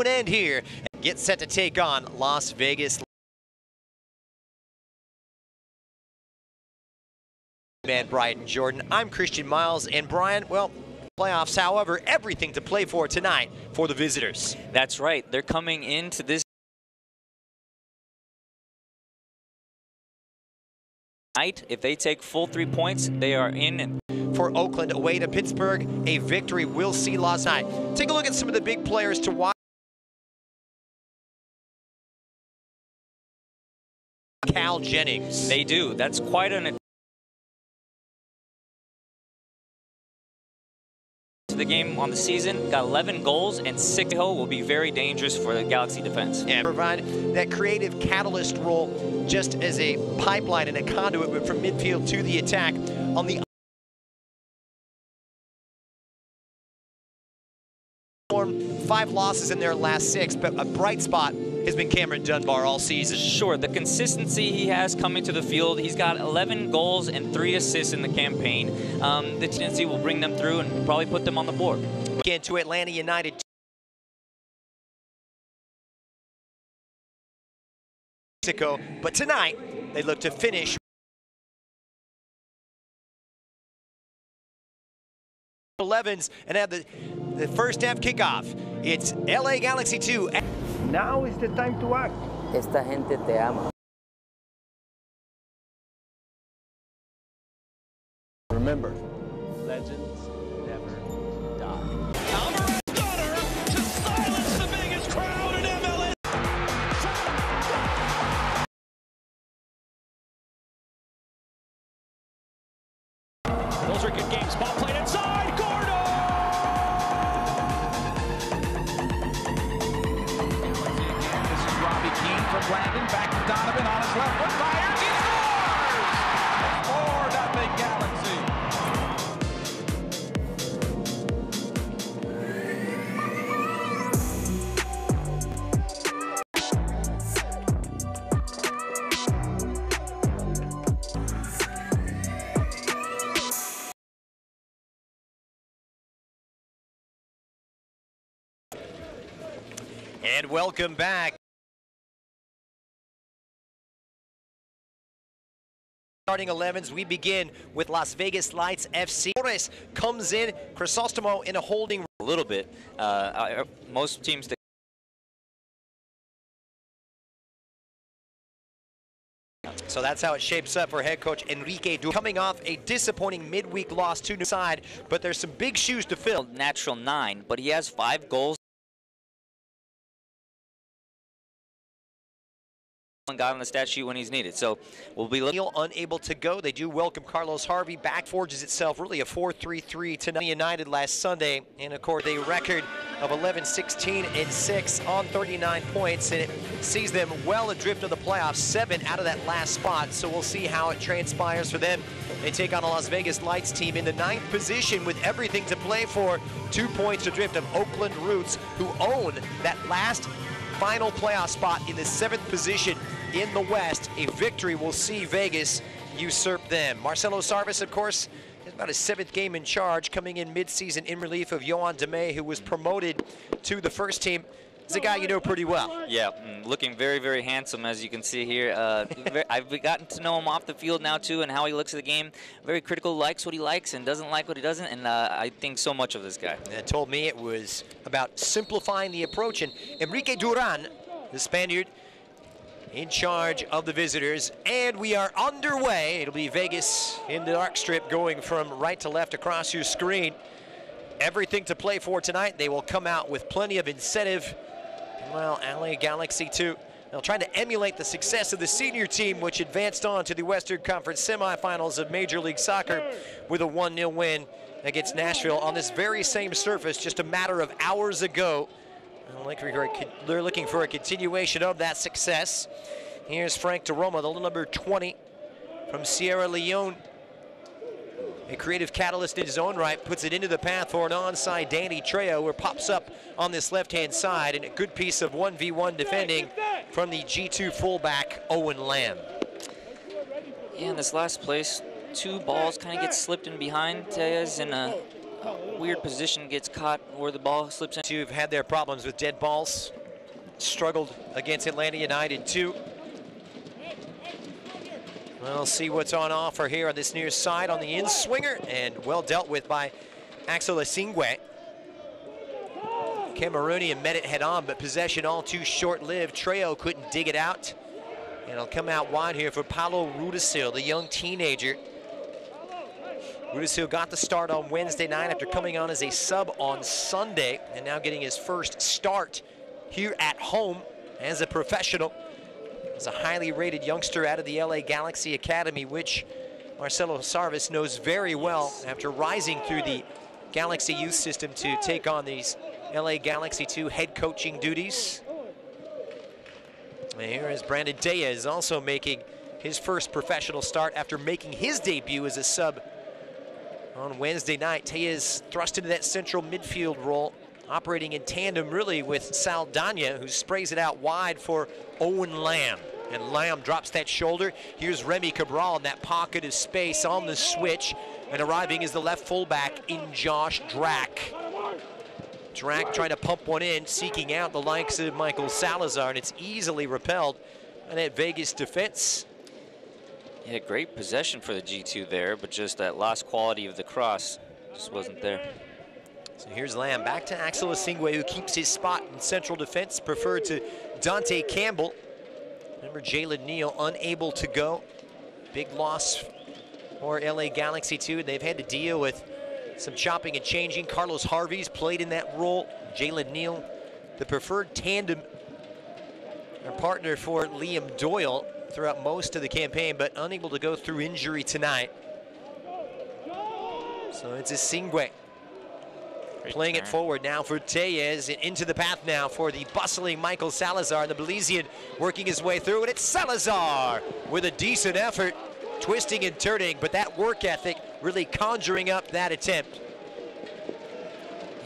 an end here. Get set to take on Las Vegas. Man, Brian Jordan. I'm Christian Miles, and Brian, well, playoffs, however, everything to play for tonight for the visitors. That's right. They're coming into this night. If they take full three points, they are in. For Oakland, away to Pittsburgh, a victory will see last night. Take a look at some of the big players to watch. Cal Jennings. They do. That's quite an the game on the season. Got 11 goals, and Sickho will be very dangerous for the Galaxy defense. And provide that creative catalyst role just as a pipeline and a conduit from midfield to the attack. On the five losses in their last six, but a bright spot has been Cameron Dunbar all season. Sure, the consistency he has coming to the field, he's got 11 goals and three assists in the campaign. Um, the tendency will bring them through and probably put them on the board. Again, to Atlanta United. Mexico, but tonight they look to finish 11s and have the, the first half kickoff. It's LA Galaxy 2. Now is the time to act. Esta gente te ama. Remember, And welcome back. Starting 11s, we begin with Las Vegas Lights FC. Torres comes in, Crisostomo in a holding. A little bit. Uh, most teams that So that's how it shapes up for head coach Enrique Du coming off a disappointing midweek loss to New Side, but there's some big shoes to fill. natural nine, but he has five goals. And got on the stat sheet when he's needed. So we'll be unable to go. They do welcome Carlos Harvey back. Forges itself really a 4-3-3 tonight United last Sunday. And of course, a record of 11, 16, and 6 on 39 points. And it sees them well adrift of the playoffs, seven out of that last spot. So we'll see how it transpires for them. They take on a Las Vegas Lights team in the ninth position with everything to play for. Two points adrift of Oakland Roots, who own that last final playoff spot in the seventh position in the West. A victory will see Vegas usurp them. Marcelo Sarvas, of course, is about his seventh game in charge, coming in midseason in relief of Johan DeMay, who was promoted to the first team. He's a guy you know pretty well. Yeah, mm, looking very, very handsome as you can see here. Uh, I've gotten to know him off the field now too, and how he looks at the game. Very critical, likes what he likes and doesn't like what he doesn't, and uh, I think so much of this guy. And told me it was about simplifying the approach. And Enrique Duran, the Spaniard, in charge of the visitors. And we are underway. It'll be Vegas in the dark strip going from right to left across your screen. Everything to play for tonight. They will come out with plenty of incentive. Well, LA Galaxy too. They'll try to emulate the success of the senior team, which advanced on to the Western Conference semifinals of Major League Soccer with a 1-0 win against Nashville on this very same surface just a matter of hours ago. They're looking for a continuation of that success. Here's Frank DeRoma, the little number 20 from Sierra Leone. A creative catalyst in his own right puts it into the path for an onside Danny Trejo, where pops up on this left-hand side, and a good piece of 1v1 defending from the G2 fullback Owen Lamb. Yeah, in this last place, two balls kind of get slipped in behind Tejas, and uh, weird position, gets caught where the ball slips in. Two have had their problems with dead balls. Struggled against Atlanta United too. We'll see what's on offer here on this near side on the in swinger and well dealt with by Axel Asingwe. Cameroonian met it head on, but possession all too short-lived. Trejo couldn't dig it out. And it'll come out wide here for Paulo Rudisill, the young teenager. Rudisill got the start on Wednesday night after coming on as a sub on Sunday and now getting his first start here at home as a professional. As a highly rated youngster out of the LA Galaxy Academy, which Marcelo Sarvas knows very well after rising through the Galaxy youth system to take on these LA Galaxy 2 head coaching duties. And here is Brandon Diaz also making his first professional start after making his debut as a sub on Wednesday night. He is thrust into that central midfield role, operating in tandem really with Saldana, who sprays it out wide for Owen Lamb. And Lamb drops that shoulder. Here's Remy Cabral in that pocket of space on the switch. And arriving is the left fullback in Josh Drack. Drack trying to pump one in, seeking out the likes of Michael Salazar, and it's easily repelled by that Vegas defense. Yeah, great possession for the G2 there, but just that lost quality of the cross just wasn't there. So here's Lamb back to Axel Asingwe, who keeps his spot in central defense, preferred to Dante Campbell. Remember Jalen Neal unable to go. Big loss for LA Galaxy too. They've had to deal with some chopping and changing. Carlos Harvey's played in that role. Jalen Neal, the preferred tandem or partner for Liam Doyle throughout most of the campaign, but unable to go through injury tonight. So it's a Singwe playing it forward now for Tellez and into the path now for the bustling Michael Salazar. The Belizean working his way through, and it's Salazar with a decent effort, twisting and turning, but that work ethic really conjuring up that attempt.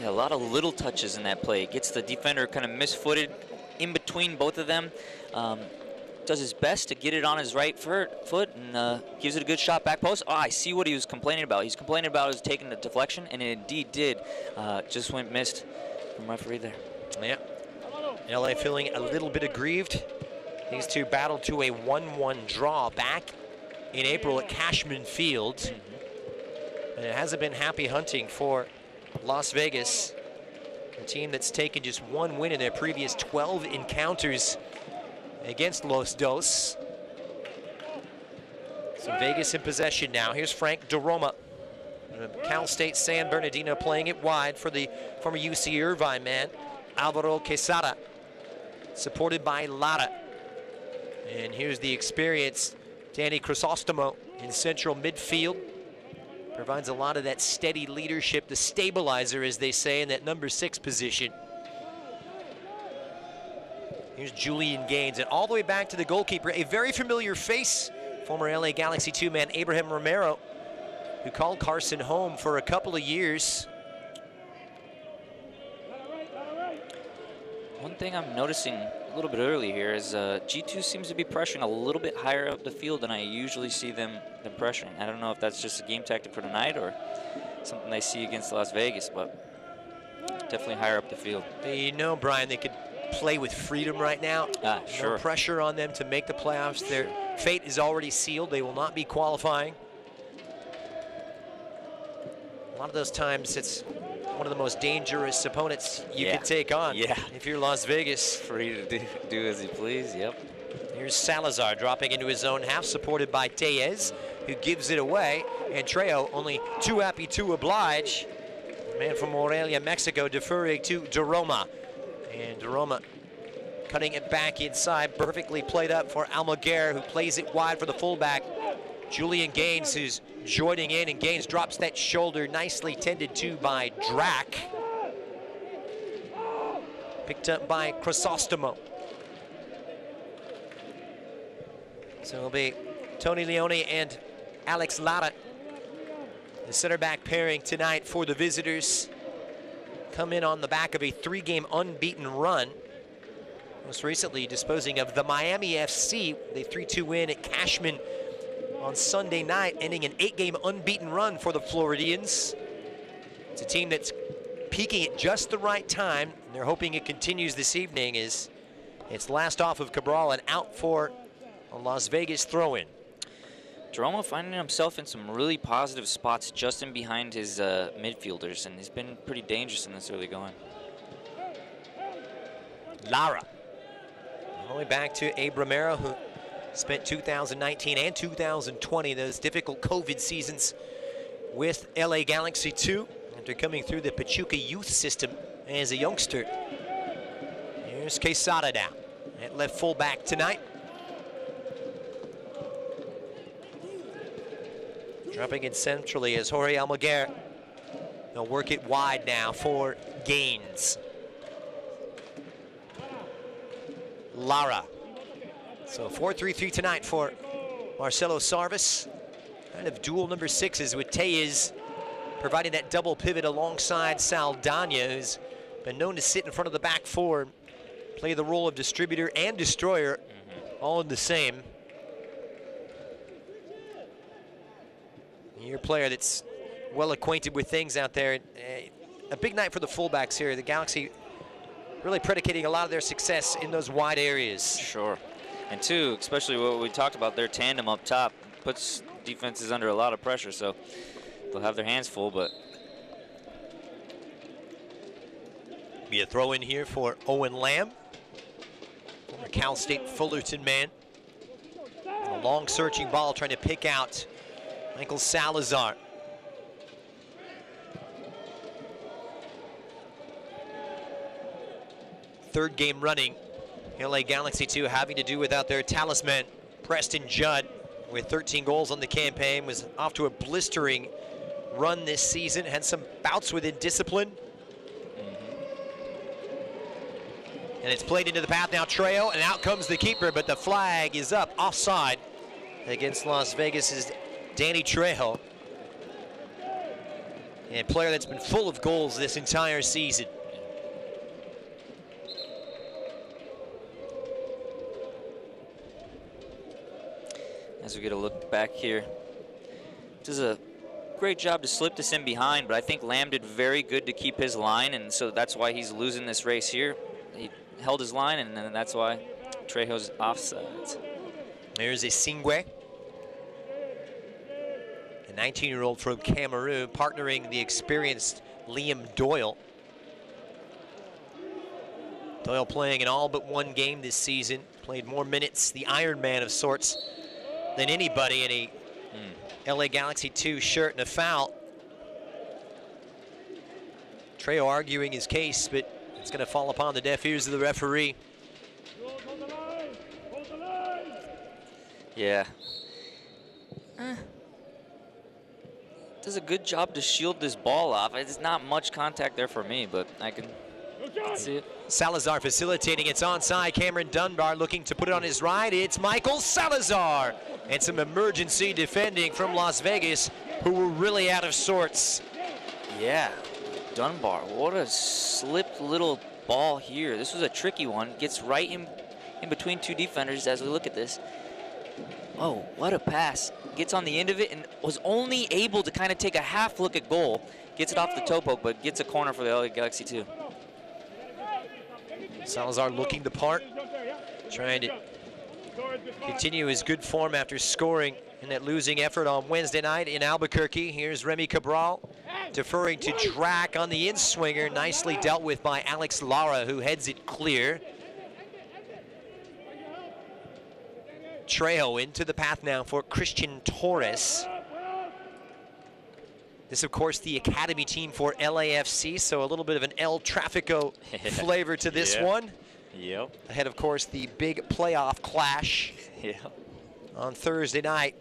Yeah, a lot of little touches in that play. It Gets the defender kind of misfooted in between both of them. Um, does his best to get it on his right foot and uh, gives it a good shot back post. Oh, I see what he was complaining about. He's complaining about was taking the deflection, and it indeed did. Uh, just went missed from referee there. Yeah. LA feeling a little bit aggrieved. These two battled to a 1-1 draw back in April at Cashman Field. And it hasn't been happy hunting for Las Vegas, a team that's taken just one win in their previous 12 encounters against Los Dos. So Vegas in possession now. Here's Frank DeRoma. Cal State San Bernardino playing it wide for the former UC Irvine man, Alvaro Quesada, supported by Lara. And here's the experience, Danny Crisostomo in central midfield. Provides a lot of that steady leadership, the stabilizer, as they say, in that number six position. Here's Julian Gaines, and all the way back to the goalkeeper, a very familiar face, former LA Galaxy 2 man Abraham Romero, who called Carson home for a couple of years. One thing I'm noticing a little bit early here is uh, G2 seems to be pressuring a little bit higher up the field than I usually see them, them pressuring. I don't know if that's just a game tactic for tonight or something they see against Las Vegas, but definitely higher up the field. You know, Brian, they could play with freedom right now. Ah, sure. No pressure on them to make the playoffs. Their fate is already sealed. They will not be qualifying. A lot of those times, it's one of the most dangerous opponents you yeah. can take on. Yeah. If you're Las Vegas. Free to do, do as you please, yep. Here's Salazar dropping into his own half, supported by Tellez, who gives it away. And Trejo only too happy to oblige. Man from Morelia, Mexico, deferring to DeRoma. And DeRoma cutting it back inside, perfectly played up for Almaguer, who plays it wide for the fullback. Julian Gaines, who's joining in, and Gaines drops that shoulder, nicely tended to by Drack. Picked up by Crisostomo. So it'll be Tony Leone and Alex Lara, the center back pairing tonight for the visitors. Come in on the back of a three-game unbeaten run. Most recently disposing of the Miami FC. They 3-2 win at Cashman on Sunday night, ending an eight-game unbeaten run for the Floridians. It's a team that's peaking at just the right time. And they're hoping it continues this evening as it's last off of Cabral and out for a Las Vegas throw-in. Jerome finding himself in some really positive spots just in behind his uh, midfielders, and he's been pretty dangerous in this early going. Lara. All the way back to Abe Romero, who spent 2019 and 2020, those difficult COVID seasons with LA Galaxy 2 after coming through the Pachuca youth system as a youngster. Here's Quesada now at left fullback tonight. Dropping in centrally as Jorge Almaguer. They'll work it wide now for Gaines. Lara. So 4-3-3 tonight for Marcelo Sarvas. Kind of dual number sixes with Tejas providing that double pivot alongside Saldana, who's been known to sit in front of the back four, play the role of distributor and destroyer, mm-hmm. all in the same. Your player that's well acquainted with things out there. Eh, A big night for the fullbacks here. The Galaxy really predicating a lot of their success in those wide areas. Sure. And two, especially what we talked about, their tandem up top puts defenses under a lot of pressure, so they'll have their hands full, but Be a throw in here for Owen Lamb, former Cal State Fullerton man. And a long searching ball trying to pick out Michael Salazar. Third game running. LA Galaxy 2 having to do without their talisman, Preston Judd, with 13 goals on the campaign, was off to a blistering run this season, had some bouts with indiscipline. Mm-hmm. And it's played into the path now, Trejo, and out comes the keeper, but the flag is up offside against Las Vegas's Danny Trejo. A player that's been full of goals this entire season. as we get a look back here, does a great job to slip this in behind, but I think Lamb did very good to keep his line, and so that's why he's losing this race here. He held his line, and then that's why Trejo's offsides. There's a Singwe, a 19-year-old from Cameroon, partnering the experienced Liam Doyle. Doyle playing in all but one game this season, played more minutes, the Iron Man of sorts, than anybody in a LA Galaxy 2 shirt and a foul. Trejo arguing his case, but it's going to fall upon the deaf ears of the referee. Yeah. Eh. Does a good job to shield this ball off. It's not much contact there for me, but I can see it. Salazar facilitating. It's onside. Cameron Dunbar looking to put it on his right. It's Michael Salazar. And some emergency defending from Las Vegas, who were really out of sorts. Yeah, Dunbar, what a slipped little ball here. This was a tricky one. Gets right in, in between two defenders as we look at this. Oh, what a pass. Gets on the end of it and was only able to kind of take a half look at goal. Gets it off the toe poke, but gets a corner for the LA Galaxy too. Salazar looking the part, trying to continue his good form after scoring in that losing effort on Wednesday night in Albuquerque. Here's Remy Cabral deferring to Drack on the in-swinger, nicely dealt with by Alex Lara, who heads it clear. Trejo into the path now for Christian Torres. This, of course, the academy team for LAFC, so a little bit of an El Trafico flavor to this one. Yep. Ahead, of course, the big playoff clash Yep. on Thursday night.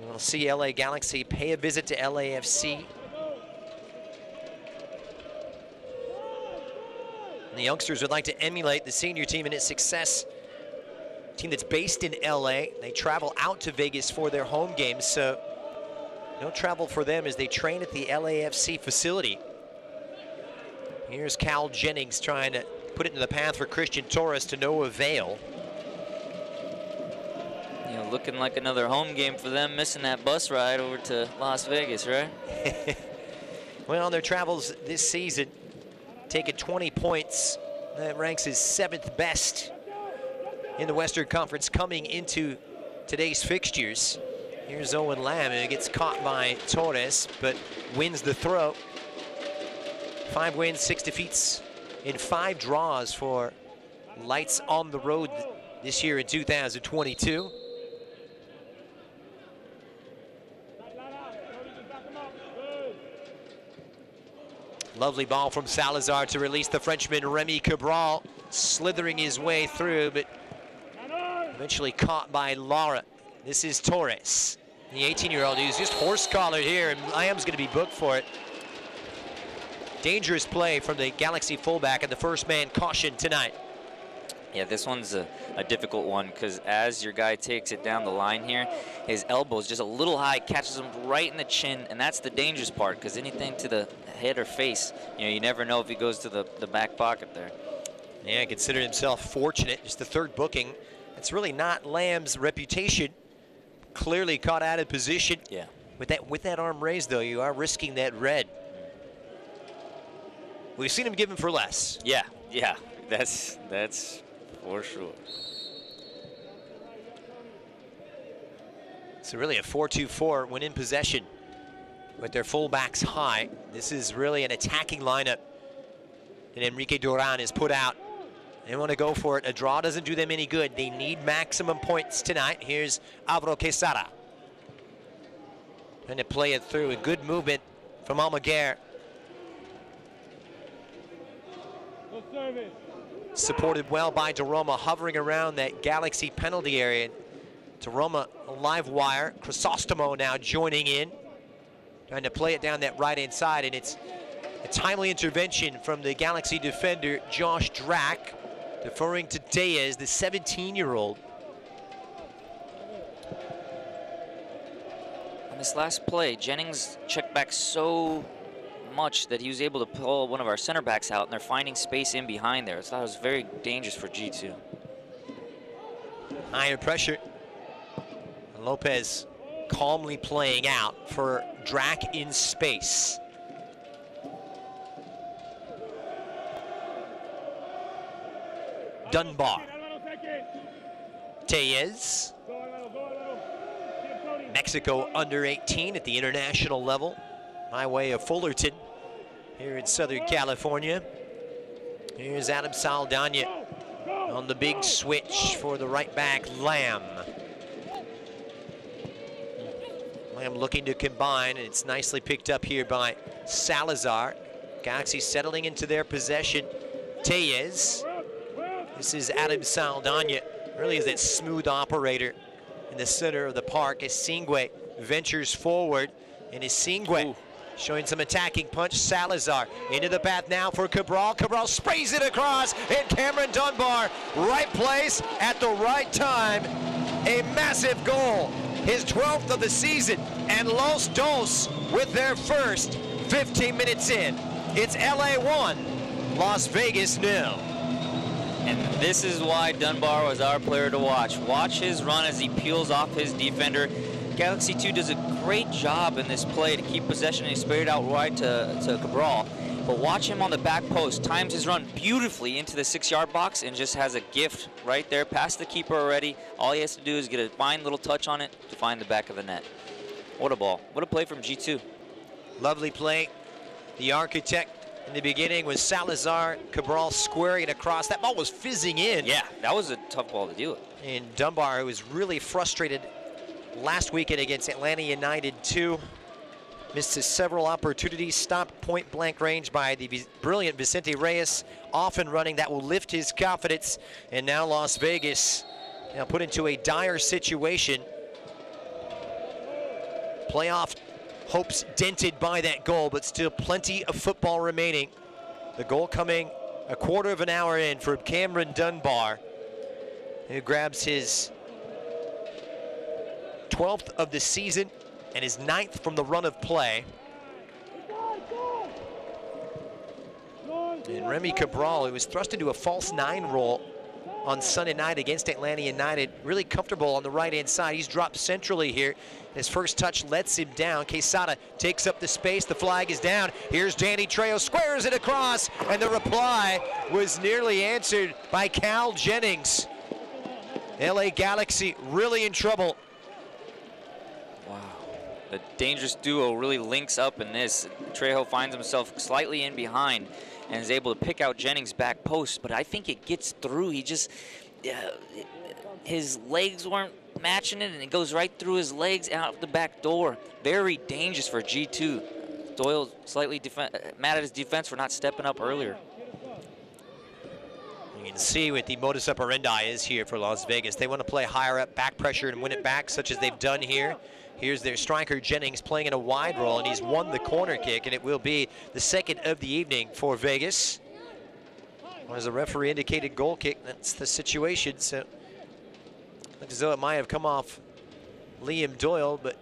We'll see LA Galaxy pay a visit to LAFC. And the youngsters would like to emulate the senior team in its success. Team that's based in LA. They travel out to Vegas for their home games, so no travel for them as they train at the LAFC facility. Here's Cal Jennings trying to put it in the path for Christian Torres to no avail. You know, looking like another home game for them, missing that bus ride over to Las Vegas, right? Well, on their travels this season, taking 20 points. That ranks as seventh best in the Western Conference coming into today's fixtures. Here's Owen Lamb, and it gets caught by Torres, but wins the throw. Five wins, six defeats, in five draws for Lights on the road this year in 2022. Lovely ball from Salazar to release the Frenchman Remy Cabral, slithering his way through, but eventually caught by Lara. This is Torres, the 18-year-old He's just horse-collared here, and Lamb's going to be booked for it. Dangerous play from the Galaxy fullback and the first man caution tonight. Yeah, this one's a, a difficult one because as your guy takes it down the line here, his elbow is just a little high, catches him right in the chin, and that's the dangerous part because anything to the head or face, you know, you never know if he goes to the, the back pocket there. Yeah, considered himself fortunate. Just the third booking. It's really not Lamb's reputation. Clearly caught out of position. Yeah. With that with that arm raised, though, you are risking that red. We've seen him give him for less. Yeah, yeah, that's that's for sure. So really a 4-2-4 when in possession with their fullbacks high. This is really an attacking lineup. And Enrique Duran is put out. They want to go for it. A draw doesn't do them any good. They need maximum points tonight. Here's Alvaro Quesada. Trying to play it through. A good movement from Almaguer. Supported well by DeRoma, hovering around that Galaxy penalty area. DeRoma, live wire. Crisostomo now joining in. Trying to play it down that right-hand side, and it's a timely intervention from the Galaxy defender, Josh Drack, deferring to Diaz, the 17-year-old. On this last play, Jennings checked back so much that he was able to pull one of our center backs out, and they're finding space in behind there. So that was very dangerous for G2. Higher pressure. Lopez calmly playing out for Drack in space. Dunbar. Tellez. Mexico under 18 at the international level. My way of Fullerton here in Southern California. Here's Adam Saldana on the big switch for the right back, Lamb. Lamb looking to combine, and it's nicely picked up here by Salazar. Galaxy settling into their possession. Tellez. This is Adam Saldana. Really is that smooth operator in the center of the park as Singwe ventures forward. And is Singwe showing some attacking punch. Salazar into the path now for Cabral. Cabral sprays it across, and Cameron Dunbar, right place at the right time. A massive goal, his 12th of the season, and Los Dos with their first 15 minutes in. It's LA 1, Las Vegas nil. And this is why Dunbar was our player to watch. Watch his run as he peels off his defender. Galaxy 2 does a great job in this play to keep possession and he sprayed out wide to, to Cabral. But watch him on the back post, times his run beautifully into the six-yard box and just has a gift right there past the keeper already. All he has to do is get a fine little touch on it to find the back of the net. What a ball. What a play from G2. Lovely play. The architect in the beginning was Salazar. Cabral squaring it across. That ball was fizzing in. Yeah, that was a tough ball to deal with. And Dunbar who was really frustrated last weekend against Atlanta United 2. Missed several opportunities, stopped point blank range by the brilliant Vicente Reyes, off and running. That will lift his confidence. And now Las Vegas now put into a dire situation. Playoff hopes dented by that goal, but still plenty of football remaining. The goal coming a quarter of an hour in for Cameron Dunbar, who grabs his 12th of the season and his ninth from the run of play. And Remy Cabral, who was thrust into a false nine role on Sunday night against Atlanta United. Really comfortable on the right-hand side. He's dropped centrally here. His first touch lets him down. Quesada takes up the space. The flag is down. Here's Danny Trejo, squares it across, and the reply was nearly answered by Cal Jennings. LA Galaxy really in trouble. Wow. The dangerous duo really links up in this. Trejo finds himself slightly in behind and is able to pick out Jennings' back post, but I think it gets through. He just, uh, his legs weren't matching it, and it goes right through his legs out the back door. Very dangerous for G2. Doyle slightly mad at his defense for not stepping up earlier. You can see what the modus operandi is here for Las Vegas. They want to play higher up, back pressure, and win it back, such as they've done here. Here's their striker Jennings playing in a wide role, and he's won the corner kick, and it will be the second of the evening for Vegas. Well, as the referee indicated, goal kick. That's the situation. So, looks as though it might have come off Liam Doyle, but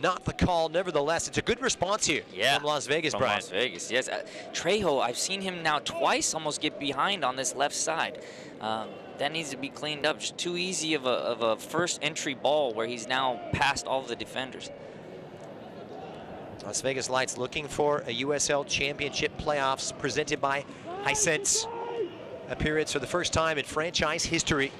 not the call. Nevertheless, it's a good response here Yeah, from Las Vegas, From Brian. Las Vegas, yes. Uh, Trejo, I've seen him now twice almost get behind on this left side. Um, that needs to be cleaned up. Just too easy of a, of a first entry ball where he's now past all the defenders. Las Vegas Lights looking for a USL Championship playoffs presented by Hisense. Appearance for the first time in franchise history.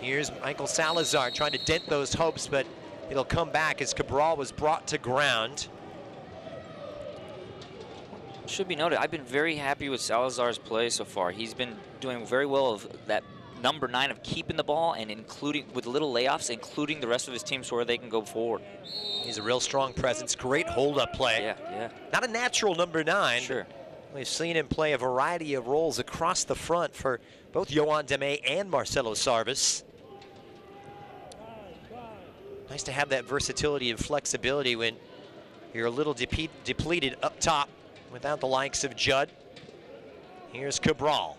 Here's Michael Salazar trying to dent those hopes, but it'll come back as Cabral was brought to ground. Should be noted, I've been very happy with Salazar's play so far. He's been doing very well of that number nine of keeping the ball and including with little layoffs, including the rest of his team so where they can go forward. He's a real strong presence, great hold-up play. Yeah, yeah, Not a natural number nine. sure. We've seen him play a variety of roles across the front for both Johan Deme and Marcelo Sarvas. Nice to have that versatility and flexibility when you're a little depe- depleted up top without the likes of Judd. Here's Cabral.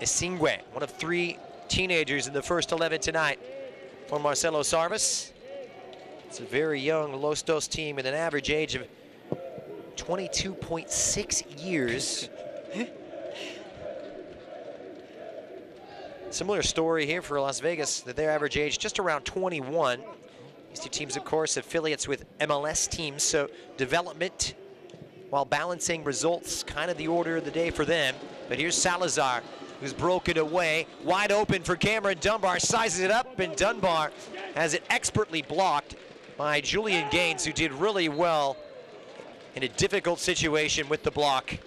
Isingwe, one of three teenagers in the first 11 tonight for Marcelo Sarvas. It's a very young Los Dos team with an average age of 22.6 years. Similar story here for Las Vegas, that their average age just around 21. These two teams, of course, affiliates with MLS teams, so development while balancing results, kind of the order of the day for them. But here's Salazar, who's broken away, wide open for Cameron Dunbar, sizes it up, and Dunbar has it expertly blocked by Julian Gaines, who did really well in a difficult situation with the block.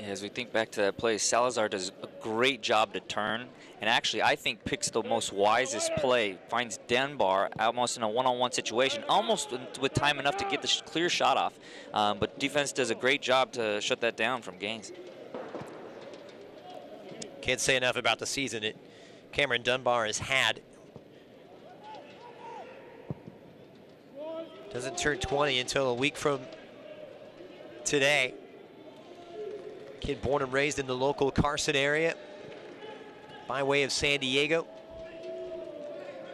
As we think back to that play, Salazar does a great job to turn, and actually I think picks the most wisest play, finds Dunbar almost in a one-on-one situation, almost with, time enough to get the clear shot off. Um, but defense does a great job to shut that down from Gaines. Can't say enough about the season that Cameron Dunbar has had. Doesn't turn 20 until a week from today. Kid born and raised in the local Carson area by way of San Diego.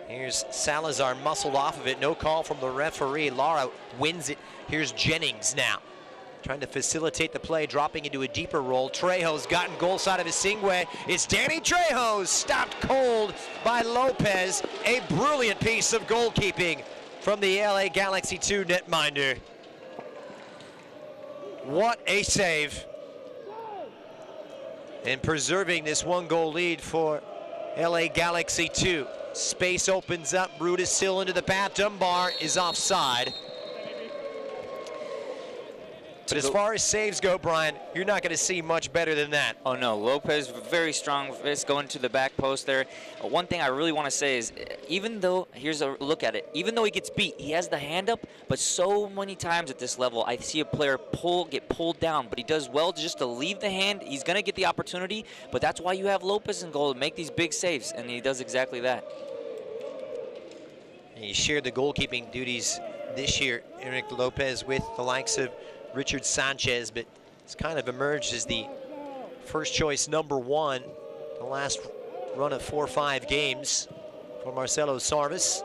Here's Salazar muscled off of it. No call from the referee. Lara wins it. Here's Jennings now. Trying to facilitate the play, dropping into a deeper role. Trejo's gotten goal side of his Isingwe. It's Danny Trejo stopped cold by Lopez. A brilliant piece of goalkeeping from the LA Galaxy 2 netminder. What a save. And preserving this one goal lead for LA Galaxy 2. Space opens up. Rudisill into the path. Dunbar is offside. But as far as saves go, Brian, you're not going to see much better than that. Oh no, Lopez very strong fist going to the back post there. Uh, one thing I really want to say is, uh, even though here's a look at it, even though he gets beat, he has the hand up. But so many times at this level, I see a player pull get pulled down, but he does well just to leave the hand. He's gonna get the opportunity, but that's why you have Lopez in goal to make these big saves, and he does exactly that. And he shared the goalkeeping duties this year, Eric Lopez, with the likes of Richard Sanchez, but it's kind of emerged as the first choice number one the last run of four or five games for Marcelo Sarvas.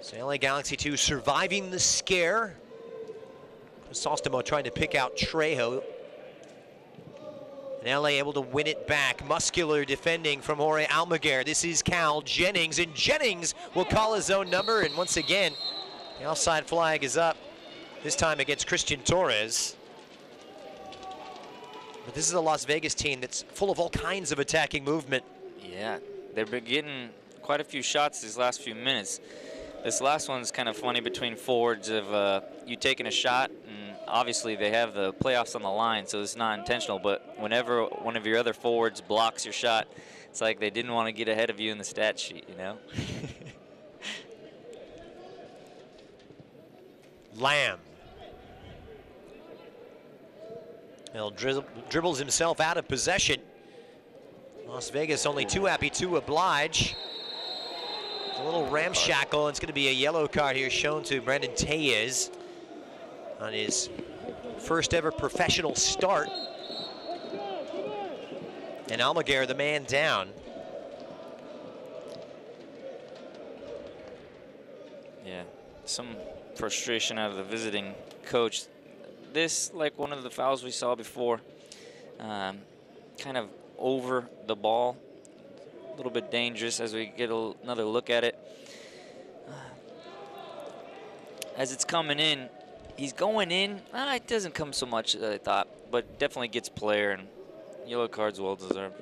So LA Galaxy 2 surviving the scare Sostamo trying to pick out Trejo. And LA able to win it back. Muscular defending from Jorge Almaguer. This is Cal Jennings, and Jennings will call his own number. And once again, the offside flag is up, this time against Christian Torres. But this is a Las Vegas team that's full of all kinds of attacking movement. Yeah, they've been getting quite a few shots these last few minutes. This last one's kind of funny between forwards of uh, you taking a shot, and obviously they have the playoffs on the line, so it's not intentional. But whenever one of your other forwards blocks your shot, it's like they didn't want to get ahead of you in the stat sheet, you know? Lamb. Well, dri- dribbles himself out of possession. Las Vegas only too happy to oblige. A little ramshackle. It's going to be a yellow card here shown to Brandon Tellez on his first ever professional start. And Almaguer, the man down. Yeah, some frustration out of the visiting coach. This, like one of the fouls we saw before, um, kind of over the ball, a little bit dangerous as we get a, another look at it. As it's coming in, he's going in. Uh, it doesn't come so much as I thought, but definitely gets player and yellow cards well deserved.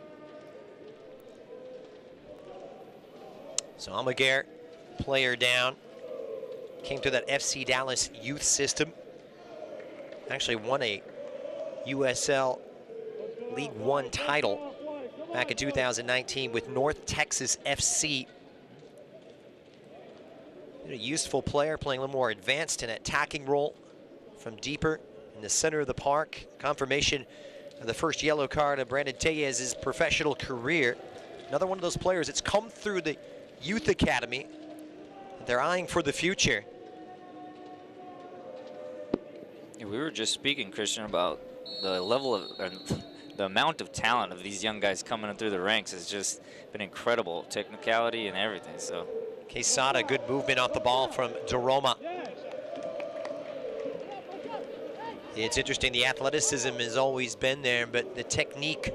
So Almaguer, player down. Came through that FC Dallas youth system. Actually won a USL League One title back in 2019 with North Texas FC. A useful player, playing a little more advanced and attacking role from deeper in the center of the park. Confirmation of the first yellow card of Brandon Tellez's professional career. Another one of those players that's come through the youth academy. They're eyeing for the future. We were just speaking, Christian, about the level of uh, the amount of talent of these young guys coming through the ranks has just been incredible, technicality and everything. So, Quesada, good movement off the ball from Daroma. It's interesting, the athleticism has always been there, but the technique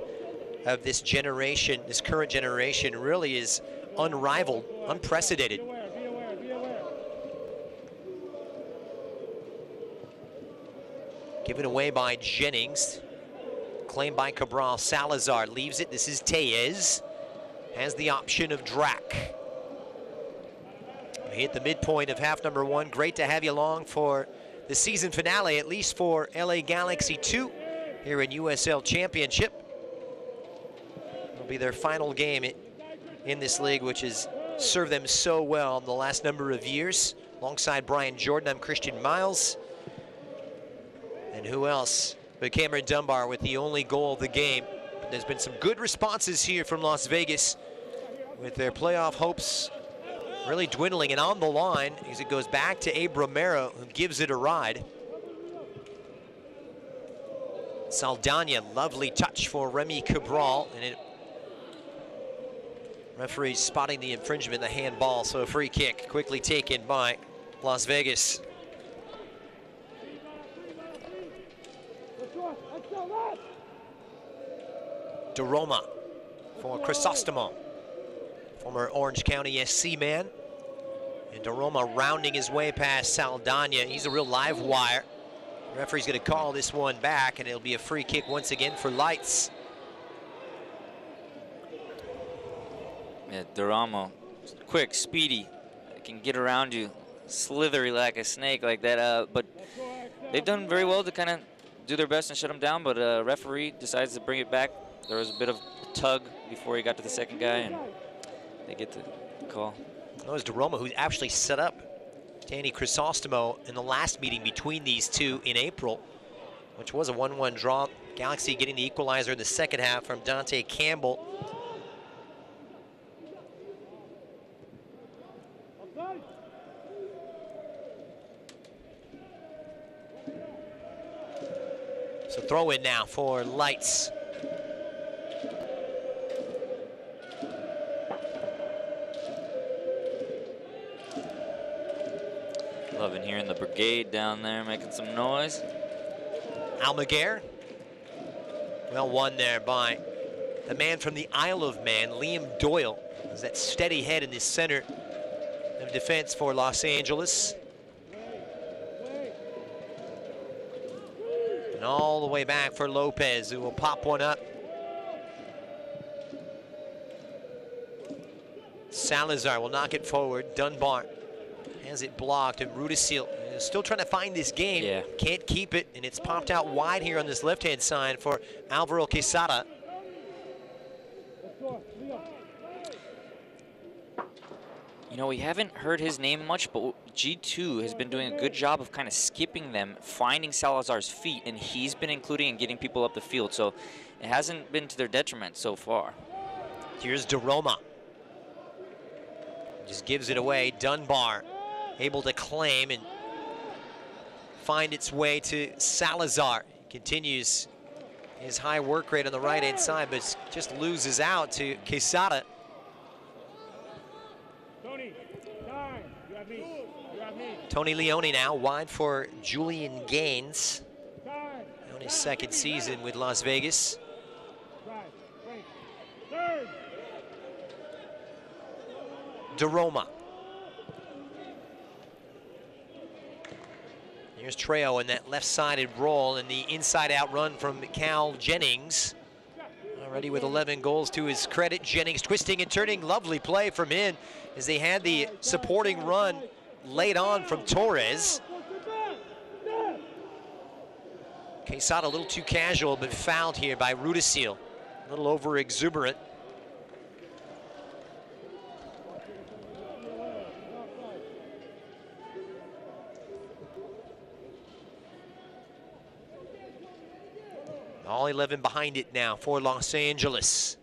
of this generation, this current generation, really is unrivaled, unprecedented. Given away by Jennings. Claimed by Cabral. Salazar leaves it. This is Tellez. Has the option of Drack. We hit the midpoint of half number one. Great to have you along for the season finale, at least for LA Galaxy 2 here in USL Championship. It'll be their final game in this league, which has served them so well in the last number of years. Alongside Brian Jordan, I'm Christian Miles. And who else but Cameron Dunbar with the only goal of the game. There's been some good responses here from Las Vegas with their playoff hopes really dwindling and on the line as it goes back to Abe Romero who gives it a ride. Saldana, lovely touch for Remy Cabral and it referee spotting the infringement, the handball, so a free kick quickly taken by Las Vegas. Daroma for Crisostomo, former Orange County SC man. And Daroma rounding his way past Saldana. He's a real live wire. Referee's going to call this one back, and it'll be a free kick once again for Lights. yeah, Duramo, quick, speedy, can get around you, slithery like a snake like that. Uh, but they've done very well to kind of do their best and shut him down. But uh, referee decides to bring it back. There was a bit of a tug before he got to the second guy, and they get the call. That was DeRoma who actually set up Danny Crisostomo in the last meeting between these two in April, which was a 1-1 draw. Galaxy getting the equalizer in the second half from Dante Campbell. So throw in now for Lights. Loving hearing the brigade down there making some noise. Almaguer. Well won there by the man from the Isle of Man, Liam Doyle. Is that steady head in the center of defense for Los Angeles. And all the way back for Lopez, who will pop one up. Salazar will knock it forward. Dunbar has it blocked, and Rudisill is uh, still trying to find this game. Yeah. Can't keep it, and it's popped out wide here on this left-hand side for Alvaro Quesada. You know, we haven't heard his name much, but G2 has been doing a good job of kind of skipping them, finding Salazar's feet, and he's been including and getting people up the field. So it hasn't been to their detriment so far. Here's DeRoma. Just gives it away. Dunbar able to claim and find its way to Salazar. Continues his high work rate on the right hand side, but just loses out to Quesada. Tony Leone now wide for Julian Gaines. On his second season with Las Vegas. DeRoma. Here's Trejo in that left-sided roll and the inside-out run from Cal Jennings. Already with 11 goals to his credit. Jennings twisting and turning. Lovely play from him as they had the supporting run laid on from Torres. Quesada a little too casual, but fouled here by Rudisill. A little over exuberant. All 11 behind it now for Los Angeles.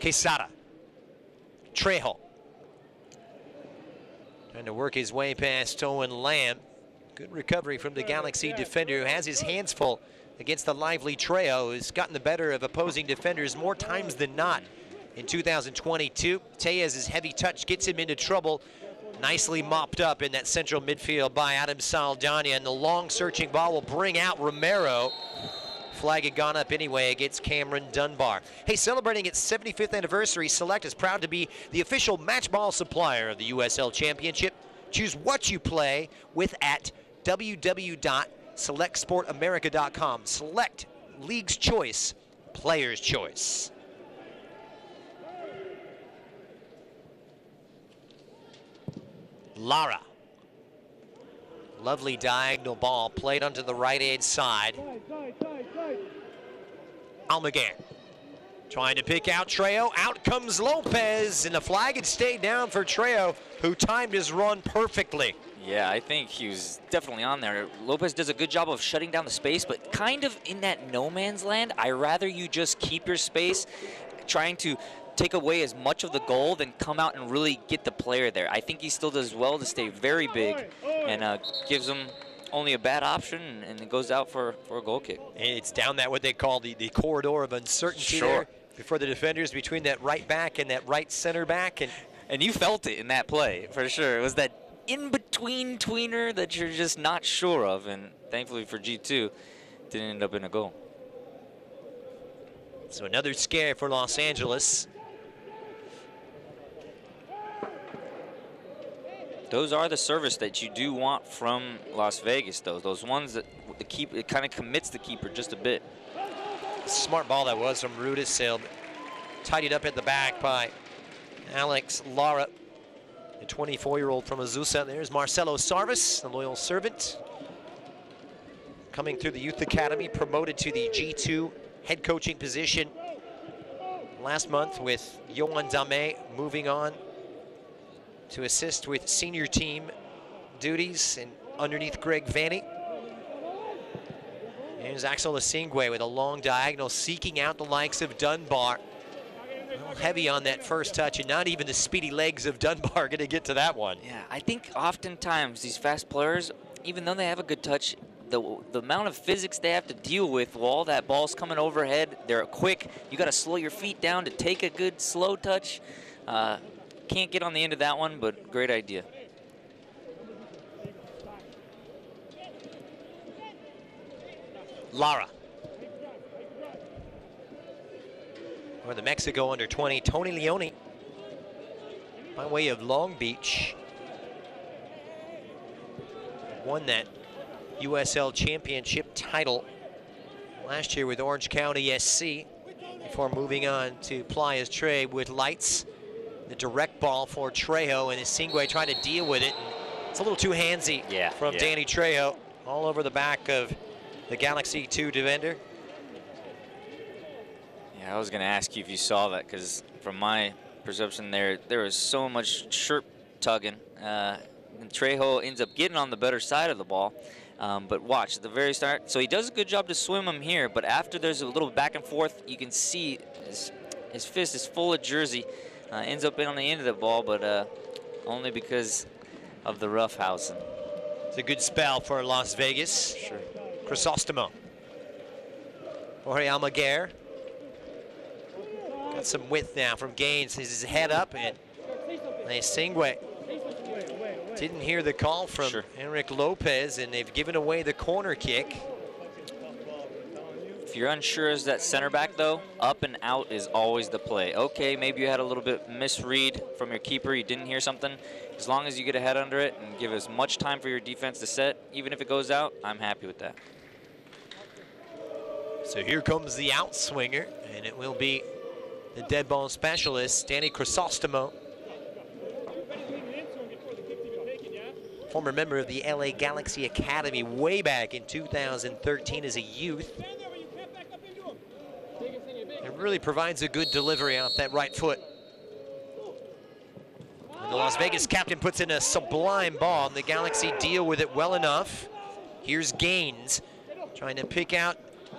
Quesada. Trejo. Trying to work his way past Owen Lamb. Good recovery from the Galaxy defender who has his hands full against the lively Trejo, who's gotten the better of opposing defenders more times than not in 2022. Tellez's heavy touch gets him into trouble. Nicely mopped up in that central midfield by Adam Saldana, and the long searching ball will bring out Romero. Flag had gone up anyway against Cameron Dunbar. Hey, celebrating its 75th anniversary, Select is proud to be the official match ball supplier of the USL Championship. Choose what you play with at www.selectsportamerica.com. Select League's Choice, Player's Choice. Lara. Lovely diagonal ball played onto the right hand side. Almaguer trying to pick out Trejo. Out comes Lopez, and the flag had stayed down for Trejo, who timed his run perfectly. Yeah, I think he was definitely on there. Lopez does a good job of shutting down the space, but kind of in that no man's land. I rather you just keep your space, trying to take away as much of the goal than come out and really get the player there. I think he still does well to stay very big and uh, gives him only a bad option and it goes out for, for a goal kick. It's down that what they call the, the corridor of uncertainty Sure. there before the defenders between that right back and that right center back. And And you felt it in that play, for sure. It was that in-between tweener that you're just not sure of, and thankfully for G2, didn't end up in a goal. so another scare for Los Angeles. Those are the service that you do want from Las Vegas, though. Those ones that the keep it kind of commits the keeper just a bit. Smart ball that was from Rudisill. Tidied up at the back by Alex Lara, the 24-year-old from Azusa. There's Marcelo Sarvas, the loyal servant. Coming through the Youth Academy, promoted to the G2 head coaching position last month with Yoann Damet moving on to assist with senior team duties and underneath Greg Vanney. Here's Ascel Essengue with a long diagonal, seeking out the likes of Dunbar. Heavy on that first touch, and not even the speedy legs of Dunbar going to get to that one. Yeah, I think oftentimes these fast players, even though they have a good touch, the, the amount of physics they have to deal with while all that ball's coming overhead, they're quick. You got to slow your feet down to take a good slow touch. Uh, can't get on the end of that one, but great idea. Lara. Or the Mexico under 20, Tony Leone, by way of Long Beach, won that USL championship title last year with Orange County SC before moving on to ply his trade with Lights the direct ball for Trejo and Essengue trying to deal with it. It's a little too handsy Yeah, from yeah. Danny Trejo all over the back of the Galaxy 2 defender. Yeah, I was going to ask you if you saw that because from my perception there, there was so much shirt tugging. Uh, and Trejo ends up getting on the better side of the ball. Um, but watch, at the very start, so he does a good job to swim him here, but after there's a little back and forth, you can see his, his fist is full of jersey. Uh, ends up in on the end of the ball, but uh, only because of the roughhousing. It's a good spell for Las Vegas. Sure. Crisostomo. Jorge Almaguer. Got some width now from Gaines. His head up and Singwe didn't hear the call from Sure. Enric Lopez and they've given away the corner kick. You're unsure as that center back, though, up and out is always the play. Okay, maybe you had a little bit misread from your keeper, you didn't hear something. As long as you get a head under it and give as much time for your defense to set, even if it goes out, I'm happy with that. So here comes the outswinger and it will be the dead ball specialist, Danny Crisostomo. Former member of the LA Galaxy Academy way back in 2013 as a youth. Really provides a good delivery off that right foot. And the Las Vegas captain puts in a sublime ball, and the Galaxy deal with it well enough. Here's Gaines trying to pick out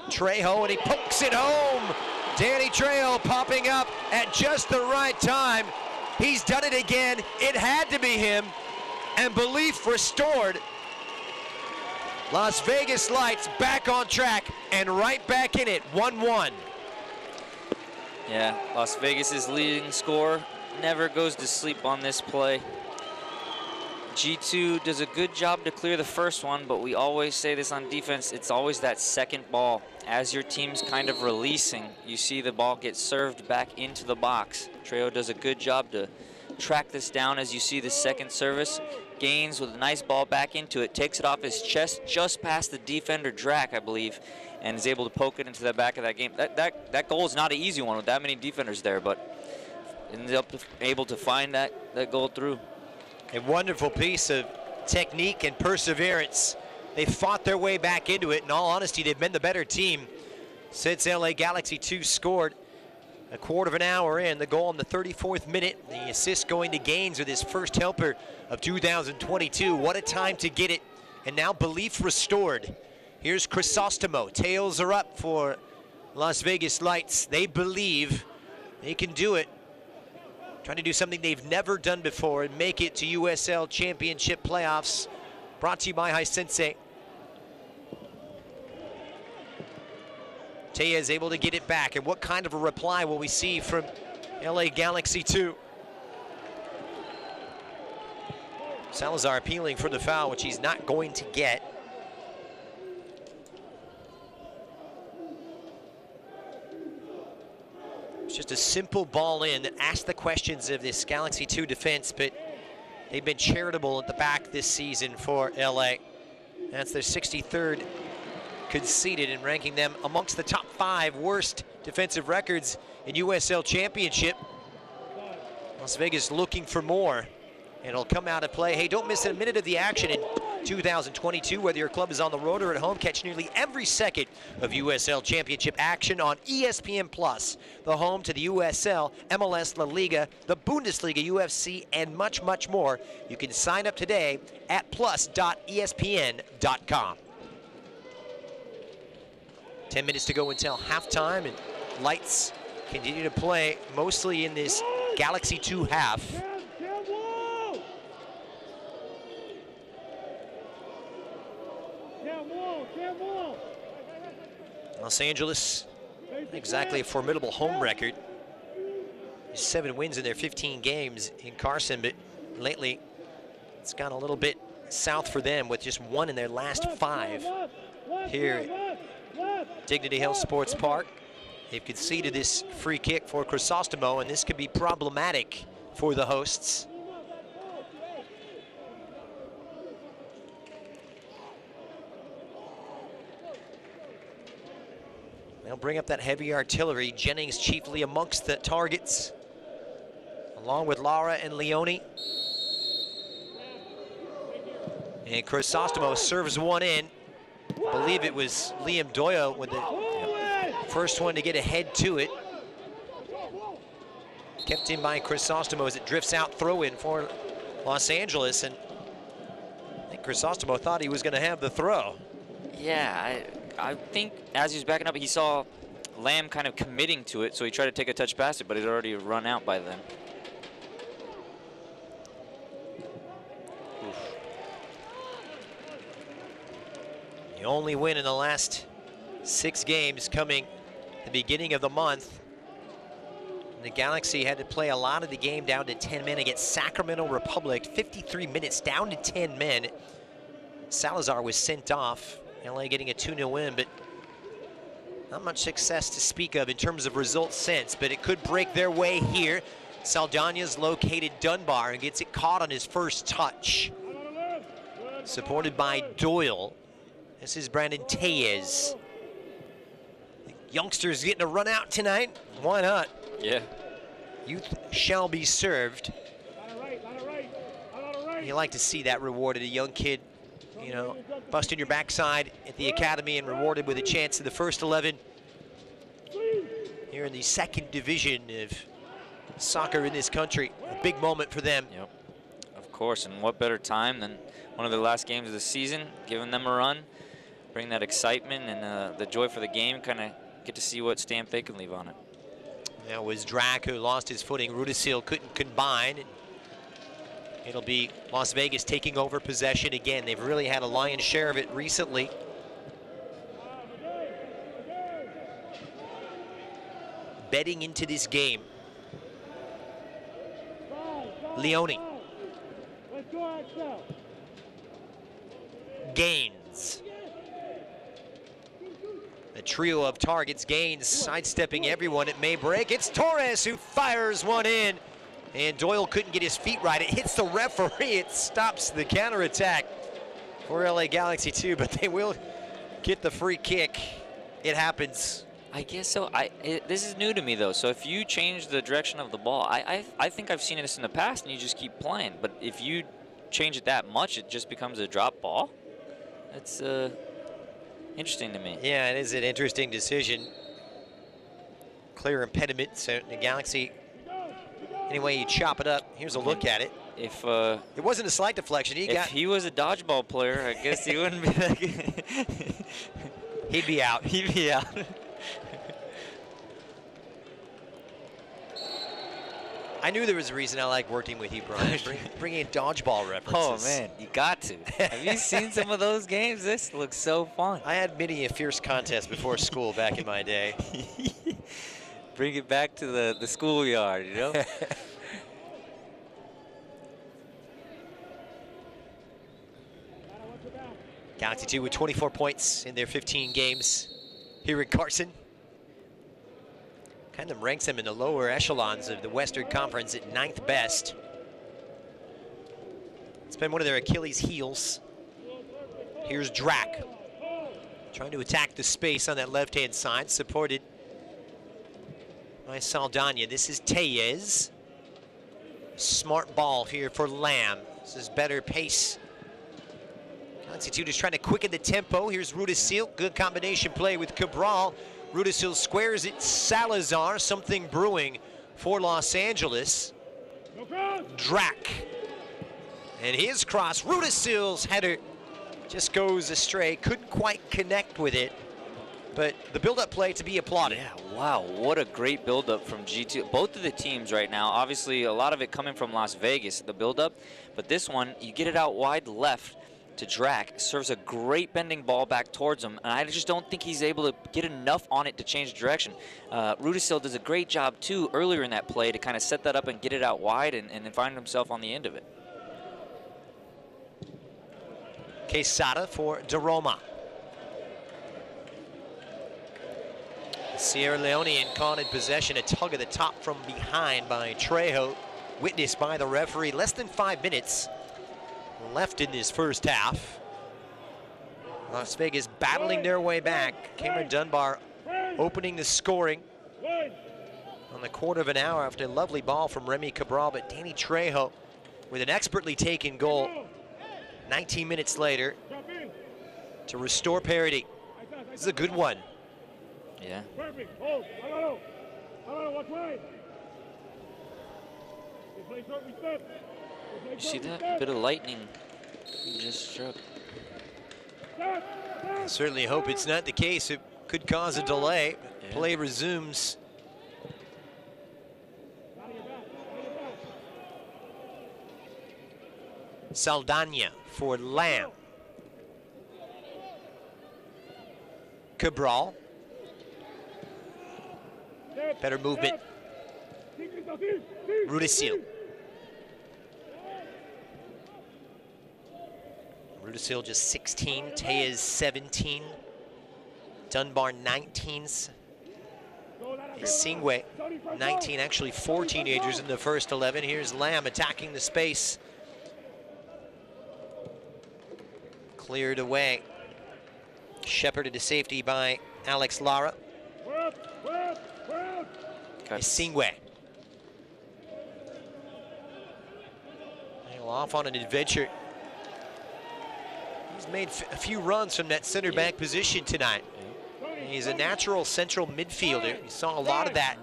Trejo, and he pokes it home. Danny Trejo popping up at just the right time. He's done it again. It had to be him, and belief restored. Las Vegas Lights back on track and right back in it, 1-1. Yeah, Las Vegas's leading scorer never goes to sleep on this play. G2 does a good job to clear the first one, but we always say this on defense, it's always that second ball. As your team's kind of releasing, you see the ball get served back into the box. Trejo does a good job to track this down as you see the second service. Gaines with a nice ball back into it, takes it off his chest just past the defender Drack, I believe, and is able to poke it into the back of that game. That, that, that goal is not an easy one with that many defenders there, but ends up able to find that, that goal through. A wonderful piece of technique and perseverance. They fought their way back into it. In all honesty, they've been the better team since LA Galaxy 2 scored a quarter of an hour in. The goal in the 34th minute. The assist going to Gaines with his first helper of 2022. What a time to get it. And now belief restored. Here's Crisostomo. Tails are up for Las Vegas Lights. They believe they can do it. Trying to do something they've never done before and make it to USL Championship playoffs. Brought to you by Hisense. Taya is able to get it back. And what kind of a reply will we see from LA Galaxy 2? Salazar appealing for the foul, which he's not going to get. It's just a simple ball in that asks the questions of this Galaxy 2 defense, but they've been charitable at the back this season for LA. That's their 63rd conceded and ranking them amongst the top five worst defensive records in USL Championship. Las Vegas looking for more. It'll come out of play. Hey, don't miss a minute of the action in 2022, whether your club is on the road or at home. Catch nearly every second of USL Championship action on ESPN Plus, the home to the USL, MLS, La Liga, the Bundesliga, UFC, and much, much more. You can sign up today at plus.espn.com. 10 minutes to go until halftime, and lights continue to play mostly in this Galaxy 2 half. Los Angeles, exactly a formidable home record. Seven wins in their 15 games in Carson, but lately it's gone a little bit south for them with just one in their last five here Dignity Health Sports Park. They've conceded this free kick for Crisostomo, and this could be problematic for the hosts. They'll bring up that heavy artillery. Jennings chiefly amongst the targets, along with Lara and Leone. And Crisostomo serves one in. I believe it was Liam Doyle with the first one to get ahead to it. Kept in by Crisostomo as it drifts out, throw in for Los Angeles. And I think Crisostomo thought he was going to have the throw. Yeah, I, I think as he was backing up, he saw Lamb kind of committing to it, so he tried to take a touch past it, but it already run out by then. The only win in the last six games coming the beginning of the month. The Galaxy had to play a lot of the game down to 10 men against Sacramento Republic. 53 minutes down to 10 men. Salazar was sent off. LA getting a 2-0 win, but not much success to speak of in terms of results since, but it could break their way here. Saldana's located Dunbar and gets it caught on his first touch. Supported by Doyle. This is Brandon Tellez. The youngsters getting a run out tonight. Why not? Yeah. Youth shall be served. You like to see that rewarded. A young kid, you know, busting your backside at the academy and rewarded with a chance in the first 11 here in the second division of soccer in this country. A big moment for them. Yep. Of course, and what better time than one of the last games of the season, giving them a run, bring that excitement and uh, the joy for the game, kind of get to see what stamp they can leave on it. That was Drack who lost his footing. Rudisill couldn't combine. It'll be Las Vegas taking over possession again. They've really had a lion's share of it recently. Betting into this game. Leone. Gaines. The trio of targets, Gaines sidestepping everyone. It may break. It's Torres who fires one in. And Doyle couldn't get his feet right. It hits the referee. It stops the counterattack for LA Galaxy too, but they will get the free kick. It happens. I guess so. I it, this is new to me though. So if you change the direction of the ball, I, I I think I've seen this in the past, and you just keep playing. But if you change it that much, it just becomes a drop ball. That's uh, interesting to me. Yeah, it is an interesting decision. Clear impediment. So the Galaxy, anyway you chop it up, here's a look at it. If uh, It wasn't a slight deflection. He if got. he was a dodgeball player, I guess he wouldn't be that good. He'd be out. He'd be out. I knew there was a reason I like working with you, Brian. Bring, bringing in dodgeball references. Oh man, you got to. Have you seen some of those games? This looks so fun. I had many a fierce contest before school back in my day. Bring it back to the the schoolyard, you know. Galaxy 2 with 24 points in their 15 games here in Carson. Kind of ranks them in the lower echelons of the Western Conference at ninth best. It's been one of their Achilles heels. Here's Drack. Trying to attack the space on that left-hand side, supported by Saldana. This is Tellez. Smart ball here for Lamb. This is better pace 2 just trying to quicken the tempo. Here's Rudisill. Good combination play with Cabral. Rudisill squares it. Salazar. Something brewing for Los Angeles. Drack. And his cross. Rudisill's header just goes astray. Couldn't quite connect with it. But the build-up play to be applauded. Yeah, wow, what a great build-up from G2. Both of the teams right now, obviously a lot of it coming from Las Vegas, the build-up. But this one, you get it out wide left to Drack, serves a great bending ball back towards him, and I just don't think he's able to get enough on it to change direction. Uh, Rudisill does a great job, too, earlier in that play to kind of set that up and get it out wide and, and find himself on the end of it. Quesada for De Sierra Leonean caught in possession, a tug at the top from behind by Trejo, witnessed by the referee. Less than five minutes left in this first half. Las Vegas battling their way back. Cameron Dunbar opening the scoring on the quarter of an hour after a lovely ball from Remy Cabral, but Danny Trejo with an expertly taken goal 19 minutes later to restore parity. This is a good one. Yeah. You see that? Bit of lightning just struck. Certainly hope it's not the case. It could cause a delay. Yeah. Play resumes. Saldana for Lamb. Cabral. Better movement. Rudisill. Rudisill just 16, Tay is 17, Dunbar 19s, Singwe 19, actually four teenagers in the first 11. Here's Lamb attacking the space. Cleared away. Shepherded to safety by Alex Lara. Singwe. Off on an adventure. He's made a few runs from that center back position tonight. He's a natural central midfielder. You saw a lot of that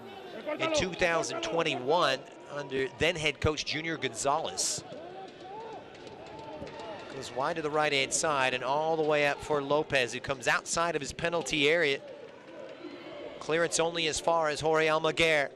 in 2021 under then head coach Junior Gonzalez. Goes wide to the right hand side and all the way up for Lopez, who comes outside of his penalty area. Clearance only as far as Jorge Almaguer.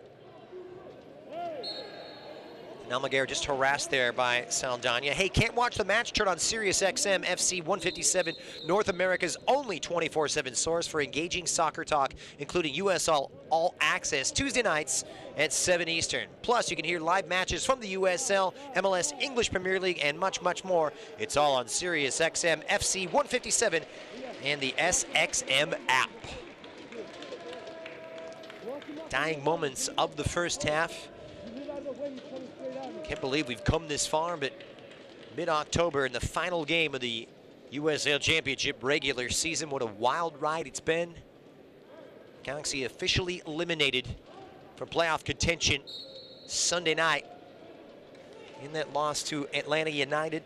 And Almaguer just harassed there by Saldana. Hey, can't watch the match? Turn on Sirius XM FC 157, North America's only 24-7 source for engaging soccer talk, including USL All Access, Tuesday nights at 7 Eastern. Plus, you can hear live matches from the USL, MLS, English Premier League, and much, much more. It's all on Sirius XM FC 157 and the SXM app. Dying moments of the first half. Can't believe we've come this far, but mid-October in the final game of the USL Championship regular season, what a wild ride it's been. Galaxy officially eliminated from playoff contention Sunday night in that loss to Atlanta United.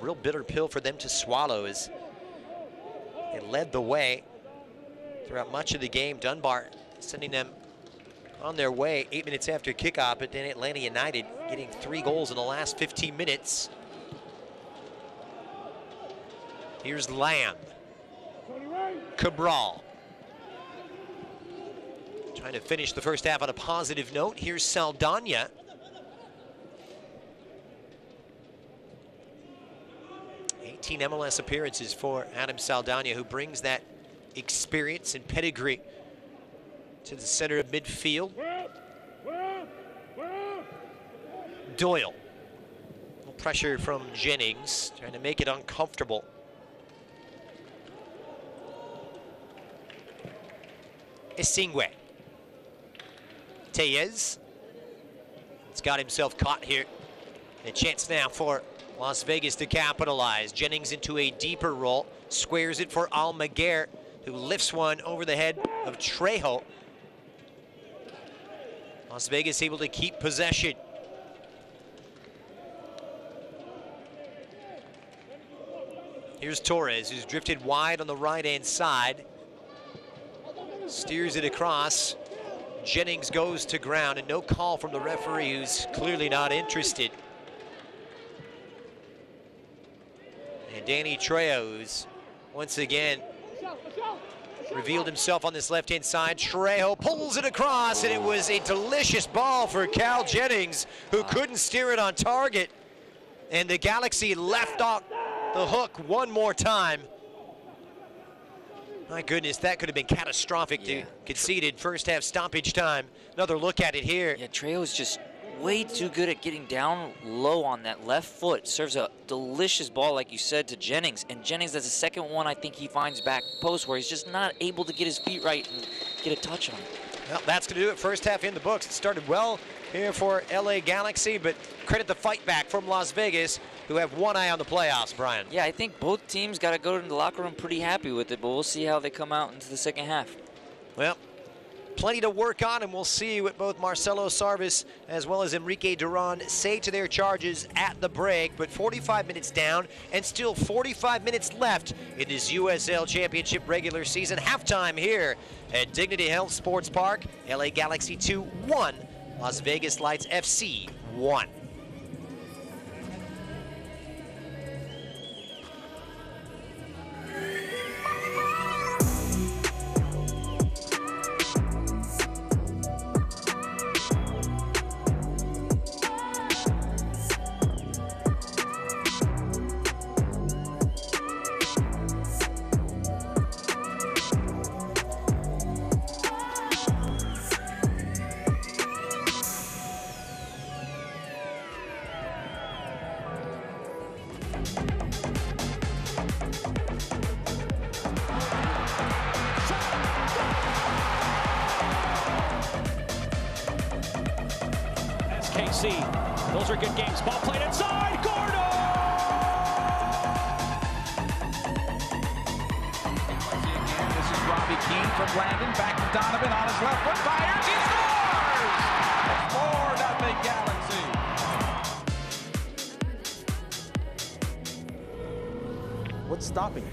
Real bitter pill for them to swallow as they led the way throughout much of the game. Dunbar sending them on their way eight minutes after kickoff, but then Atlanta United getting three goals in the last 15 minutes. Here's Lamb. Cabral. Trying to finish the first half on a positive note. Here's Saldana. Eighteen MLS appearances for Adam Saldana, who brings that experience and pedigree to the center of midfield. Doyle. Pressure from Jennings, trying to make it uncomfortable. Essengue. Tellez. He's got himself caught here. A chance now for Las Vegas to capitalize. Jennings into a deeper role, squares it for Almaguer, who lifts one over the head of Trejo. Las Vegas able to keep possession. Here's Torres, who's drifted wide on the right-hand side. Steers it across. Jennings goes to ground, and no call from the referee, who's clearly not interested. And Danny Trejo, who's once again revealed himself on this left-hand side. Trejo pulls it across, and it was a delicious ball for Cal Jennings, who couldn't steer it on target. And the Galaxy left off the hook one more time. My goodness, that could have been catastrophic Yeah. to conceded first half stoppage time. Another look at it here. Yeah, Trejo's just way too good at getting down low on that left foot. Serves a delicious ball, like you said, to Jennings. And Jennings, that's the second one I think he finds back post where he's just not able to get his feet right and get a touch on it. Well, that's going to do it. First half in the books. It started well here for LA Galaxy, but credit the fight back from Las Vegas, who have one eye on the playoffs, Brian. Yeah, I think both teams got to go to the locker room pretty happy with it, but we'll see how they come out into the second half. Well, plenty to work on, and we'll see what both Marcelo Sarvas as well as Enrique Duran say to their charges at the break. But 45 minutes down, and still 45 minutes left in this USL Championship regular season. Halftime here at Dignity Health Sports Park. LA Galaxy 2 1, Las Vegas Lights FC 1. SKC. Left foot. Fires. He scores! Four nothing Galaxy. What's stopping you?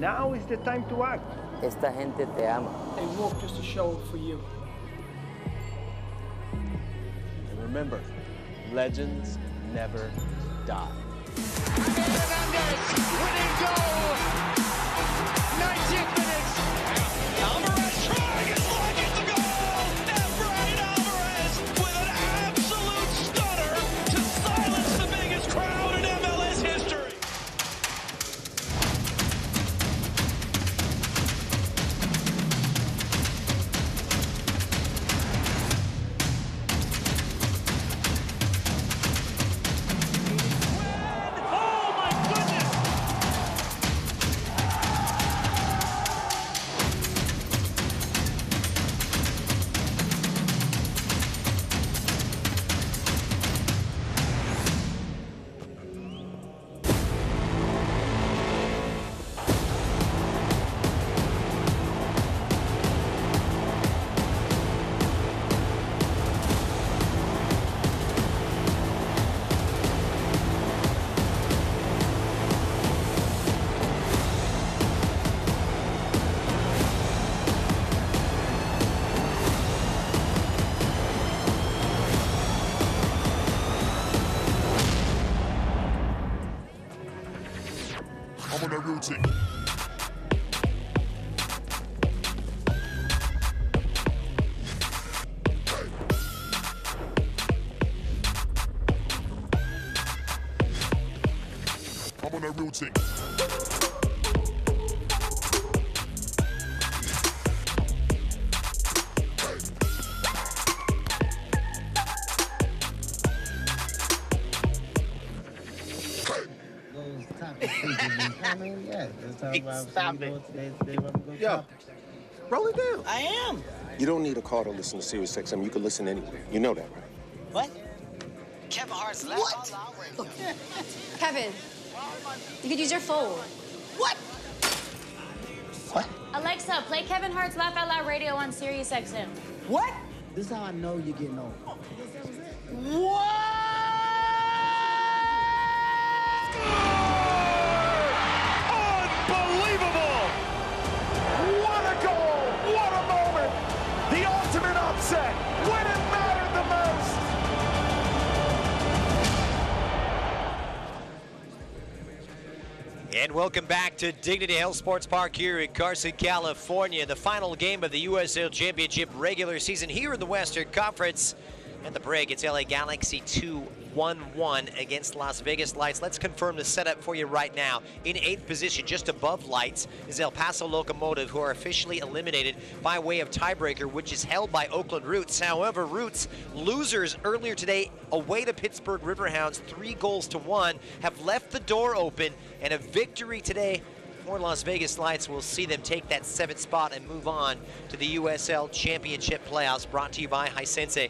Now is the time to act. Esta gente te ama. They walk just to show for you. And remember, legends never die. Alvarez Yo, roll it down. I am. You don't need a car to listen to Sirius XM. You can listen anywhere. You know that, right? What? Kevin Hart's last what? Kevin, you could use your phone. What? What? Alexa, play Kevin Hart's Laugh Out Loud Radio on Sirius XM. What? This is how I know you're getting old. Unbelievable! Upset when it mattered the most! And welcome back to Dignity Health Sports Park here in Carson, California. The final game of the USL Championship regular season here in the Western Conference. At the break, it's LA Galaxy 2 1 1 against Las Vegas Lights. Let's confirm the setup for you right now. In eighth position, just above Lights, is El Paso Locomotive, who are officially eliminated by way of tiebreaker, which is held by Oakland Roots. However, Roots, losers earlier today away to Pittsburgh Riverhounds, three goals to one, have left the door open, and a victory today for Las Vegas Lights will see them take that seventh spot and move on to the USL Championship playoffs, brought to you by Hisense.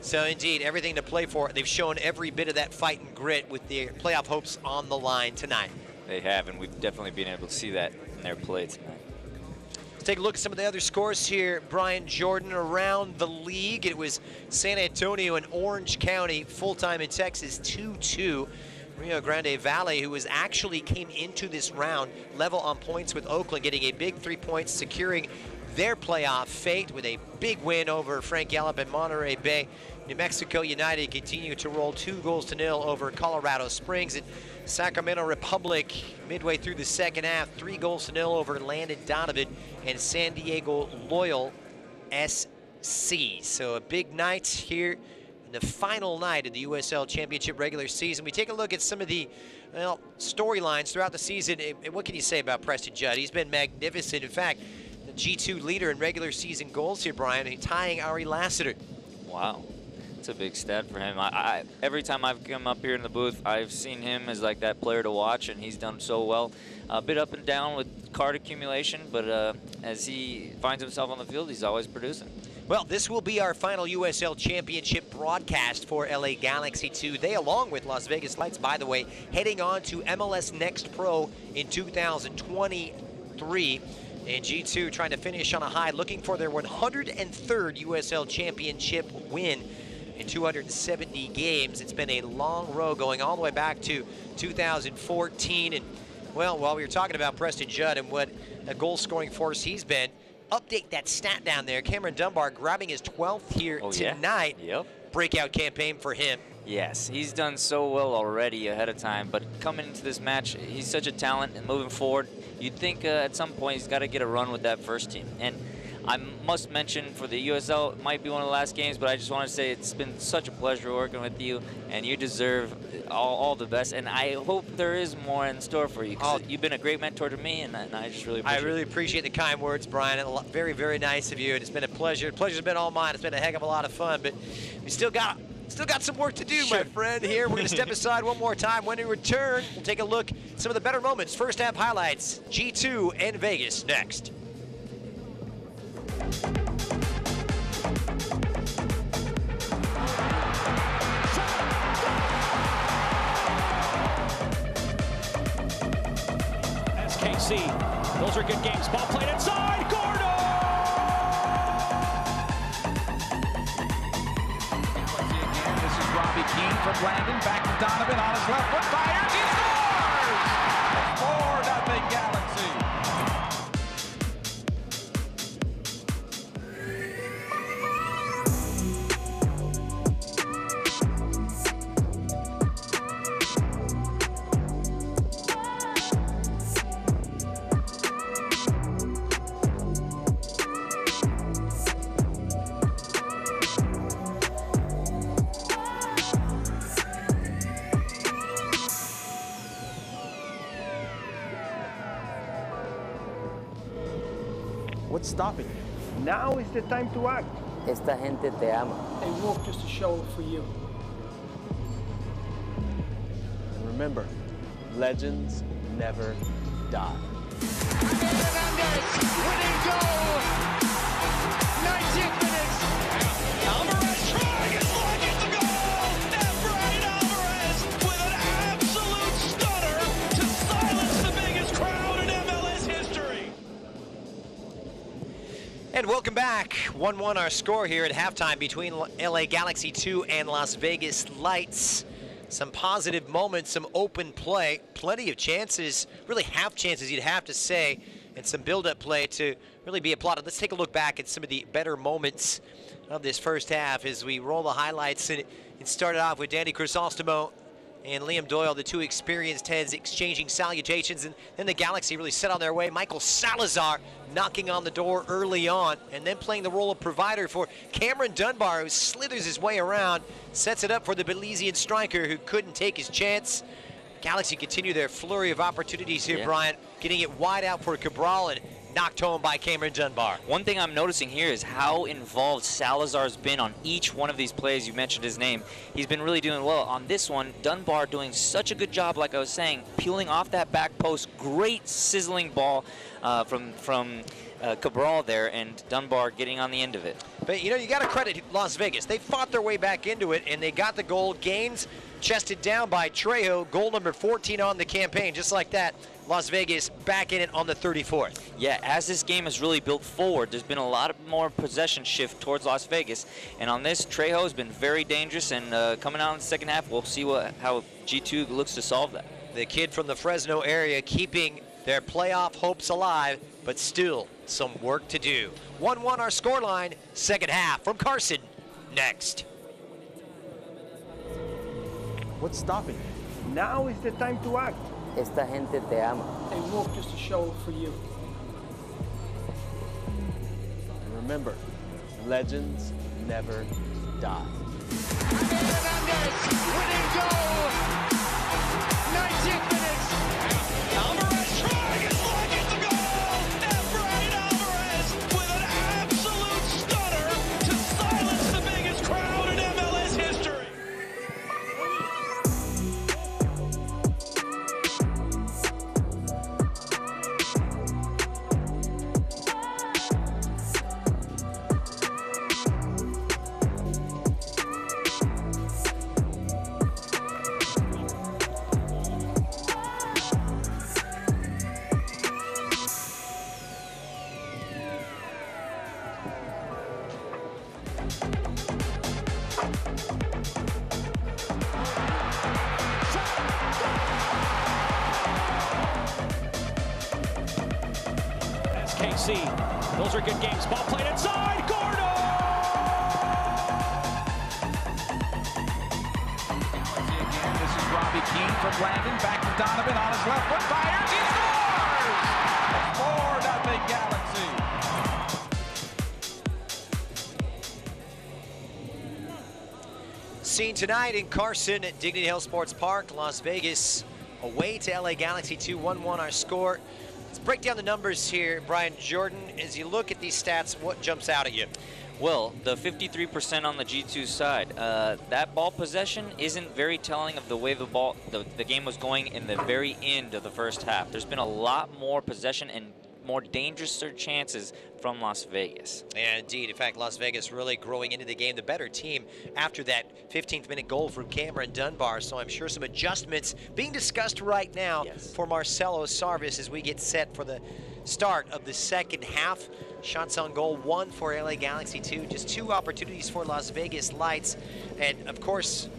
So indeed, everything to play for. They've shown every bit of that fight and grit with their playoff hopes on the line tonight. They have, and we've definitely been able to see that in their play tonight. Let's take a look at some of the other scores here. Brian Jordan around the league. It was San Antonio and Orange County, full-time in Texas, 2-2. Rio Grande Valley, who was actually came into this round level on points with Oakland, getting a big three points, securing their playoff fate with a big win over Frank Yallop and Monterey Bay. New Mexico United continue to roll two goals to nil over Colorado Springs. And Sacramento Republic, midway through the second half, three goals to nil over Landon Donovan and San Diego Loyal SC. So a big night here in the final night of the USL Championship regular season. We take a look at some of the well, storylines throughout the season. And what can you say about Preston Judd? He's been magnificent. In fact, G2 leader in regular season goals here, Brian, tying Ari Lassiter. Wow. It's a big stat for him. I, I, every time I've come up here in the booth, I've seen him as like that player to watch, and he's done so well. A bit up and down with card accumulation, but uh, as he finds himself on the field, he's always producing. Well, this will be our final USL Championship broadcast for LA Galaxy 2. They, along with Las Vegas Lights, by the way, heading on to MLS Next Pro in 2023. And G2 trying to finish on a high, looking for their 103rd USL Championship win in 270 games. It's been a long road going all the way back to 2014. And, well, while we were talking about Preston Judd and what a goal-scoring force he's been, update that stat down there. Cameron Dunbar grabbing his 12th here oh, tonight. Yeah? Yep. Breakout campaign for him. Yes, he's done so well already ahead of time, but coming into this match, he's such a talent and moving forward, you'd think uh, at some point he's got to get a run with that first team. And I must mention for the USL, it might be one of the last games, but I just want to say it's been such a pleasure working with you, and you deserve all, all the best. And I hope there is more in store for you. Oh, you've been a great mentor to me, and, and I just really I really appreciate the kind words, Brian. Very, very nice of you. And it's been a pleasure. The pleasure's been all mine. It's been a heck of a lot of fun, but we still got Still got some work to do, sure. my friend. Here, we're going to step aside one more time. When we return, we'll take a look at some of the better moments. First half highlights, G2 and Vegas next. SKC, those are good games. Ball played inside, Gordo! From Landon, back to Donovan on his left foot, fires, you? Now is the time to act. Esta gente te ama. They walk just to show it for you. And remember, legends never die. Hernandez, winning goal. And welcome back. 1-1 our score here at halftime between LA Galaxy 2 and Las Vegas Lights. Some positive moments, some open play, plenty of chances, really half chances you'd have to say, and some build-up play to really be applauded. Let's take a look back at some of the better moments of this first half as we roll the highlights. And it started off with Danny Crisostomo and Liam Doyle, the two experienced heads exchanging salutations, and then the Galaxy really set on their way. Michael Salazar knocking on the door early on, and then playing the role of provider for Cameron Dunbar, who slithers his way around, sets it up for the Belizean striker who couldn't take his chance. Galaxy continue their flurry of opportunities here, Yeah. Bryant, getting it wide out for Cabral and knocked home by Cameron Dunbar. One thing I'm noticing here is how involved Salazar's been on each one of these plays. You mentioned his name. He's been really doing well. On this one, Dunbar doing such a good job, like I was saying, peeling off that back post. Great sizzling ball uh, from from uh, Cabral there, and Dunbar getting on the end of it. But you know, you got to credit Las Vegas. They fought their way back into it, and they got the goal. Gaines chested down by Trejo, goal number 14 on the campaign. Just like that, Las Vegas back in it on the 34th. Yeah, as this game has really built forward, there's been a lot of more possession shift towards Las Vegas, and on this, Trejo has been very dangerous. And uh, coming out in the second half, we'll see what how G2 looks to solve that. The kid from the Fresno area keeping their playoff hopes alive, but still some work to do. 1 1 our scoreline, second half from Carson. Next. What's stopping you? Now is the time to act. Esta gente te ama. They walk just to show for you. And remember, legends never die. Winning goal. Tonight in Carson at Dignity Health Sports Park, Las Vegas, away to LA Galaxy 2 1 1 our score. Let's break down the numbers here, Brian Jordan. As you look at these stats, what jumps out at you? Well, the 53% on the G2 side, uh, that ball possession isn't very telling of the way the ball, the, the game was going in the very end of the first half. There's been a lot more possession and more dangerous chances from Las Vegas. Yeah, indeed, in fact, Las Vegas really growing into the game, the better team after that 15th minute goal from Cameron Dunbar. So I'm sure some adjustments being discussed right now for Marcelo Sarvas as we get set for the start of the second half. Shots on goal, one for LA Galaxy, two. Just two opportunities for Las Vegas Lights. And of course,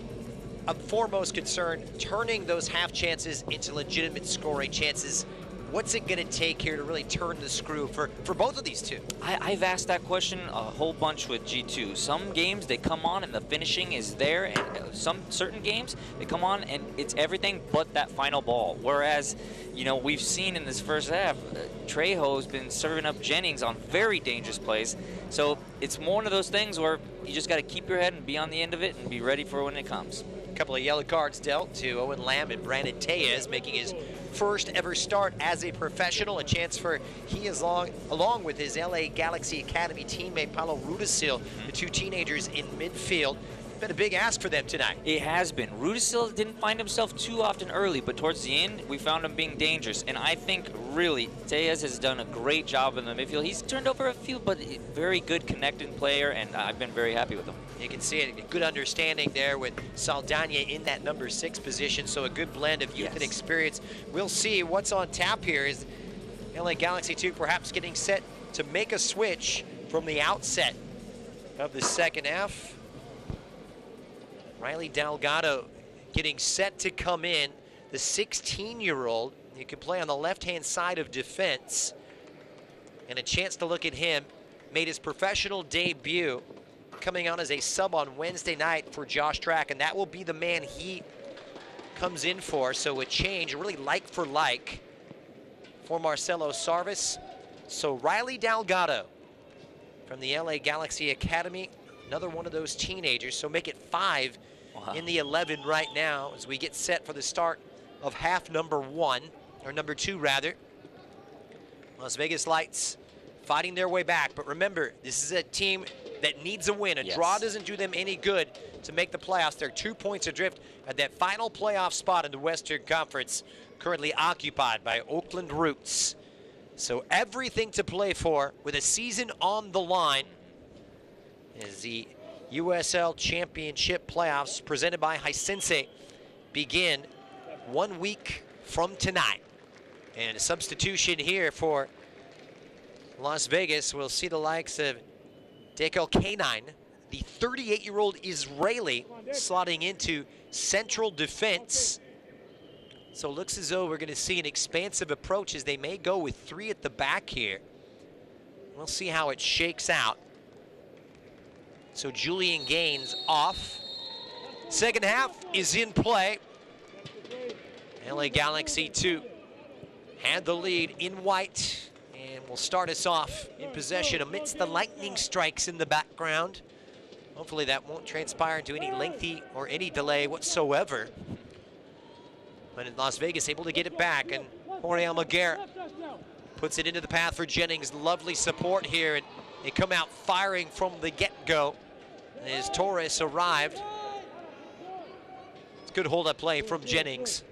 of foremost concern, turning those half chances into legitimate scoring chances. What's it going to take here to really turn the screw for, for both of these two? I, I've asked that question a whole bunch with G2. Some games they come on and the finishing is there, and uh, some certain games they come on and it's everything but that final ball. Whereas, you know, we've seen in this first half, uh, Trejo's been serving up Jennings on very dangerous plays. So it's more one of those things where you just got to keep your head and be on the end of it and be ready for when it comes. Couple of yellow cards dealt to Owen Lamb and Brandon Tellez, making his first ever start as a professional. A chance for he is long, along with his LA Galaxy Academy teammate Paulo Rudisill, the two teenagers in midfield. Been a big ask for them tonight. It has been. Rudisill didn't find himself too often early, but towards the end, we found him being dangerous. And I think, really, Tellez has done a great job in the midfield. He's turned over a few, but very good connecting player, and I've been very happy with him. You can see it, a good understanding there with Saldana in that number six position, so a good blend of youth and experience. We'll see what's on tap here. Is LA Galaxy 2 perhaps getting set to make a switch from the outset of the second half? Riley Delgado getting set to come in, the 16-year-old. He can play on the left-hand side of defense. And a chance to look at him. Made his professional debut coming on as a sub on Wednesday night for Josh Drack, and that will be the man he comes in for, so a change, really like for like for Marcelo Sarvas. So Riley Delgado from the LA Galaxy Academy, another one of those teenagers, so make it five Wow. in the 11 right now as we get set for the start of half number one, or number two rather. Las Vegas Lights fighting their way back, but remember, this is a team that needs a win. A Yes. draw doesn't do them any good to make the playoffs. They're two points adrift at that final playoff spot in the Western Conference, currently occupied by Oakland Roots. So everything to play for with a season on the line as the USL Championship playoffs presented by Hisense begin one week from tonight. And a substitution here for Las Vegas. We'll see the likes of Dekel Keinan, the 38-year-old Israeli, slotting into central defense. So looks as though we're going to see an expansive approach as they may go with three at the back here. We'll see how it shakes out. So Julian Gaines off. Second half is in play. LA Galaxy 2 had the lead in white and will start us off in possession amidst the lightning strikes in the background. Hopefully that won't transpire into any lengthy or any delay whatsoever. But in Las Vegas able to get it back and Jorge Almaguer puts it into the path for Jennings. Lovely support here and they come out firing from the get-go as Torres arrived. It's good hold-up play from Jennings.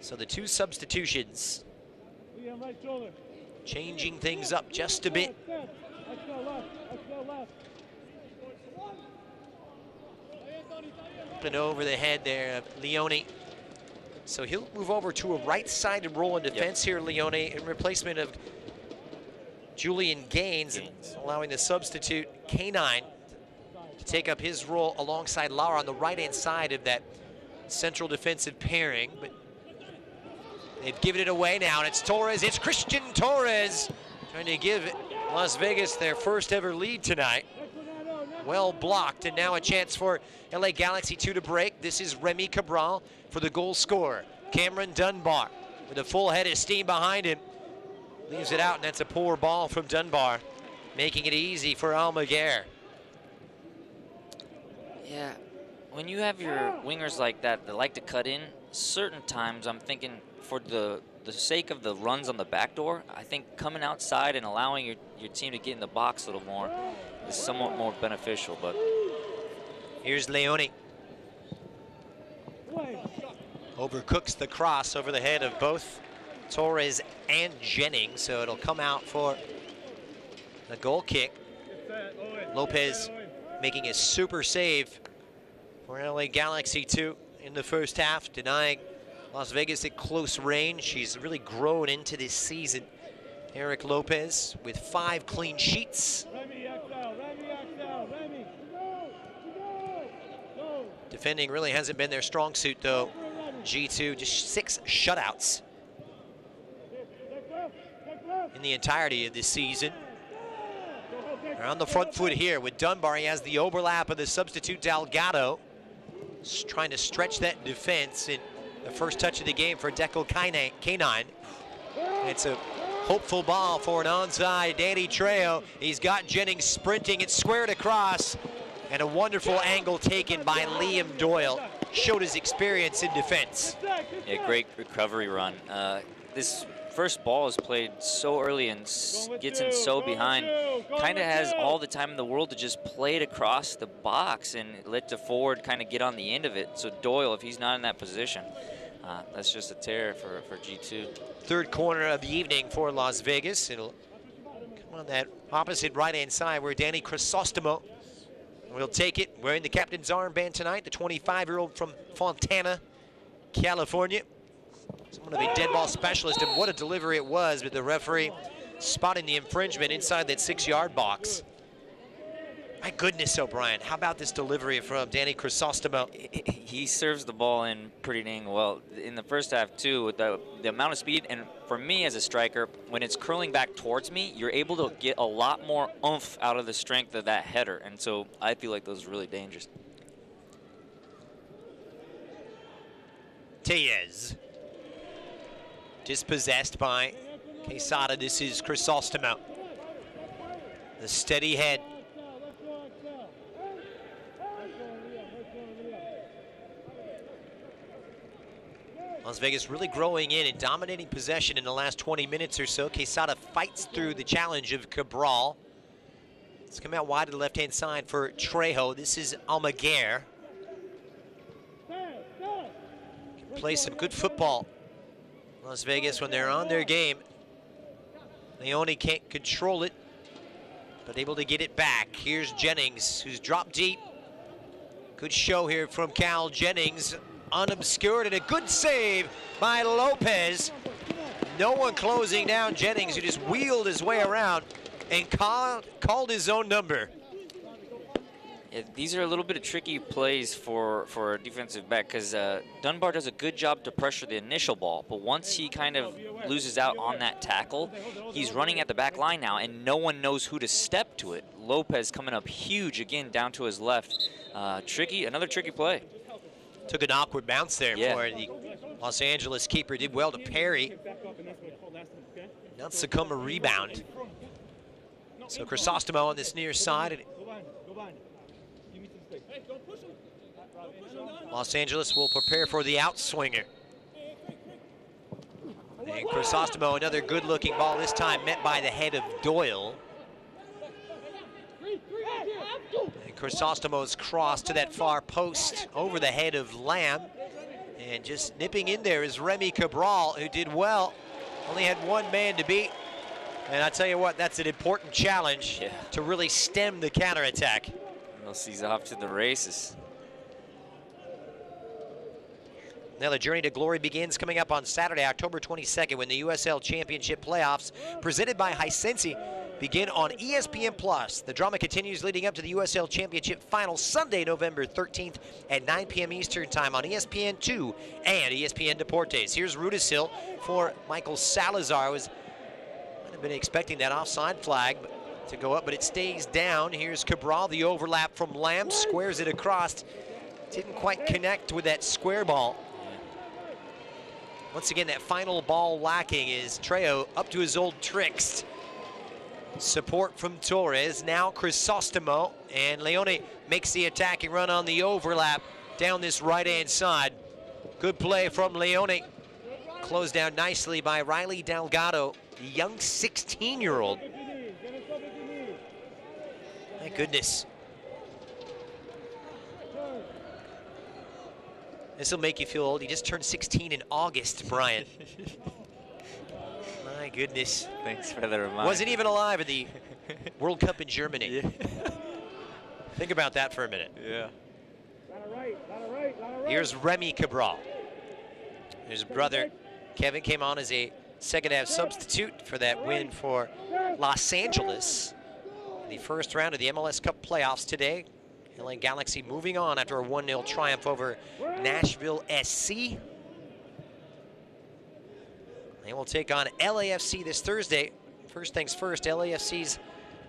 So the two substitutions changing things up just a bit. And over the head there of Leone. So he'll move over to a right-sided role in defense here, Leone, in replacement of Julian Gaines, and allowing the substitute Keinan to take up his role alongside Lara on the right-hand side of that central defensive pairing. But they've given it away now, and it's Torres. It's Christian Torres trying to give Las Vegas their first ever lead tonight. Well blocked, and now a chance for LA Galaxy 2 to break. This is Remy Cabral for the goal scorer. Cameron Dunbar with a full head of steam behind him. Leaves it out, and that's a poor ball from Dunbar, making it easy for Almaguer. Yeah, when you have your wingers like that that like to cut in, certain times I'm thinking for the the sake of the runs on the back door, I think coming outside and allowing your, your team to get in the box a little more is somewhat more beneficial. But Here's Leone. Overcooks the cross over the head of both Torres and Jennings, so it'll come out for the goal kick. Lopez making a super save for LA Galaxy 2 in the first half, denying Las Vegas at close range. She's really grown into this season. Eric Lopez with five clean sheets. Defending really hasn't been their strong suit, though. G2, just six shutouts in the entirety of this season. They're on the front foot here with Dunbar. He has the overlap of the substitute Delgado. Just trying to stretch that defense. in the first touch of the game for Dekel Keinan. It's a hopeful ball for an onside Danny Trejo. He's got Jennings sprinting. It's squared across. And a wonderful angle taken by Liam Doyle. Showed his experience in defense. yeah, great recovery run. Uh, this first ball is played so early and s- gets in so behind. Kind of has all the time in the world to just play it across the box and let the forward kind of get on the end of it. So Doyle, if he's not in that position, uh, that's just a tear for, for G2. Third corner of the evening for Las Vegas. It'll come on that opposite right-hand side where Danny Crisostomo will take it. Wearing the captain's armband tonight, the 25-year-old from Fontana, California. Someone of a dead ball specialist, and what a delivery it was with the referee spotting the infringement inside that six-yard box. My goodness, O'Brien, how about this delivery from Danny Crisostomo? He serves the ball in pretty dang well. In the first half, too, with the, the amount of speed, and for me as a striker, when it's curling back towards me, you're able to get a lot more oomph out of the strength of that header. And so I feel like those are really dangerous. Ortiz. Dispossessed by Quesada. This is Crisostomo. The steady head. Las Vegas really growing in and dominating possession in the last 20 minutes or so. Quesada fights through the challenge of Cabral. It's come out wide to the left-hand side for Trejo. This is Almaguer. Can play some good football. Las Vegas when they're on their game. Leone can't control it, but able to get it back. Here's Jennings, who's dropped deep. Good show here from Cal Jennings, unobscured, and a good save by Lopez. No one closing down Jennings, who just wheeled his way around and called, called his own number. Yeah, these are a little bit of tricky plays for, for a defensive back because uh, Dunbar does a good job to pressure the initial ball, but once he kind of loses out on that tackle, he's running at the back line now, and no one knows who to step to it. Lopez coming up huge again down to his left. Uh, tricky, another tricky play. Took an awkward bounce there Yeah. for the Los Angeles keeper. Did well to parry. Not succumb a rebound. So Crisostomo on this near side. And Los Angeles will prepare for the outswinger. And Crisostomo, another good-looking ball, this time met by the head of Doyle. And Crisostomo's cross to that far post over the head of Lamb. And just nipping in there is Remy Cabral, who did well. Only had one man to beat. And I tell you what, that's an important challenge Yeah. to really stem the counterattack. He's off to the races. Now the journey to glory begins coming up on Saturday, October 22nd, when the USL Championship playoffs, presented by Hisense, begin on ESPN Plus. The drama continues leading up to the USL Championship final Sunday, November 13th at 9 p.m. Eastern Time on ESPN 2 and ESPN Deportes. Here's Rudisill for Michael Salazar. I Was might have been expecting that offside flag to go up, but it stays down. Here's Cabral, the overlap from Lamb, squares it across. Didn't quite connect with that square ball. Once again, that final ball lacking is Trejo up to his old tricks. Support from Torres. Now Crisostomo. And Leone makes the attacking run on the overlap down this right-hand side. Good play from Leone. Closed down nicely by Riley Delgado, the young 16-year-old. My goodness. This will make you feel old. He just turned 16 in August, Brian. My goodness. Thanks for the reminder. Wasn't even alive at the World Cup in Germany. Think about that for a minute. Yeah. Here's Remy Cabral. His brother Kevin came on as a second half substitute for that win for Los Angeles the first round of the MLS Cup playoffs today. LA Galaxy moving on after a 1-0 triumph over Nashville SC. They will take on LAFC this Thursday. First things first, LAFC's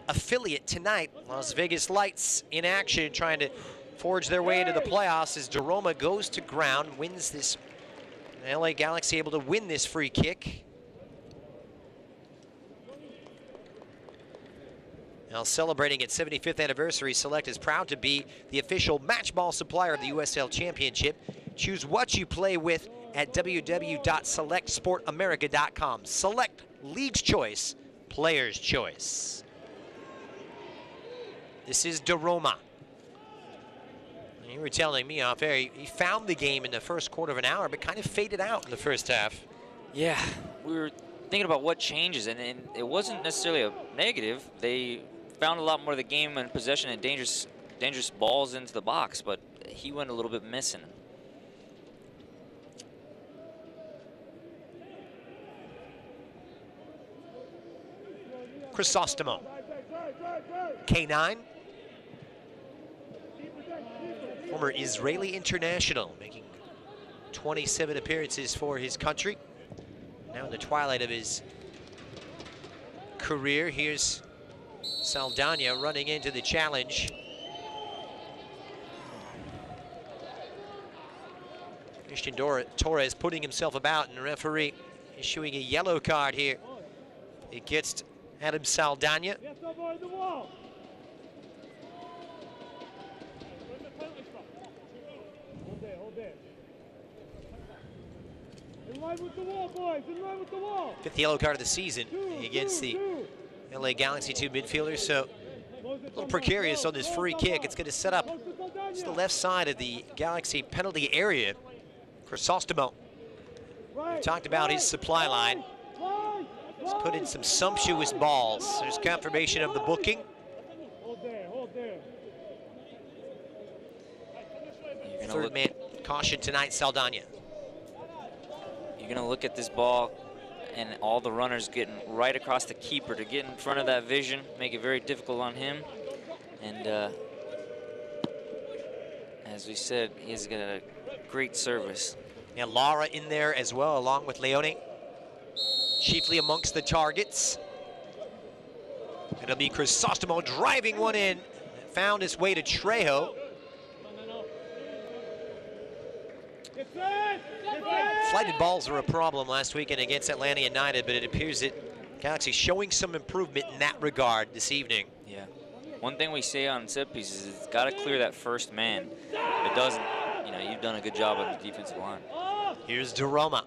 affiliate tonight, Las Vegas Lights in action, trying to forge their way into the playoffs as Doroma goes to ground, wins this. LA Galaxy able to win this free kick. Now celebrating its 75th anniversary, Select is proud to be the official match ball supplier of the USL Championship. Choose what you play with at www.selectsportamerica.com. Select League's Choice, Player's Choice. This is Doroma. You were telling me off air, he- he found the game in the first quarter of an hour, but kind of faded out in the first half. Yeah, we were thinking about what changes, and, and it wasn't necessarily a negative. They found a lot more of the game and possession and dangerous, dangerous balls into the box, but he went a little bit missing. Crisostomo. Keinan. Former Israeli international, making 27 appearances for his country. Now in the twilight of his career, here's Saldana running into the challenge. Christian Torres putting himself about, and the referee issuing a yellow card here against Adam Saldana. Fifth yellow card of the season against the LA Galaxy two midfielders. So a little precarious on this free kick. It's going to set up just the left side of the Galaxy penalty area. Crisostomo. We talked about his supply line. He's put in some sumptuous balls. There's confirmation of the booking. Hold there. Hold there. Third look- man caution tonight, Saldana. You're going to look at this ball and all the runners getting right across the keeper to get in front of that vision, make it very difficult on him. And uh, as we said, he's got a great service. And Lara in there as well, along with Leone. Chiefly amongst the targets. It'll be Crisostomo driving one in. Found his way to Trejo. Get set. Get set. Flighted balls were a problem last weekend against Atlanta United, but it appears that Galaxy is showing some improvement in that regard this evening. Yeah. One thing we say on set pieces is it's got to clear that first man. If it doesn't, you know, you've done a good job on the defensive line. Here's Daroma.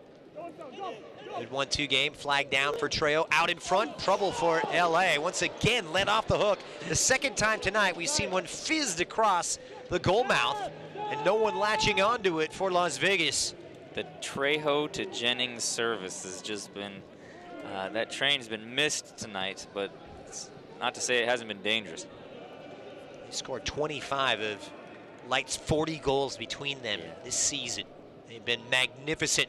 Good one-two game, flag down for Trejo. Out in front, trouble for LA. Once again, let off the hook. The second time tonight, we've seen one fizzed across the goal mouth, and no one latching onto it for Las Vegas. The Trejo to Jennings service has just been, uh, that train's been missed tonight, but it's not to say it hasn't been dangerous. He scored 25 of Light's 40 goals between them this season. They've been magnificent.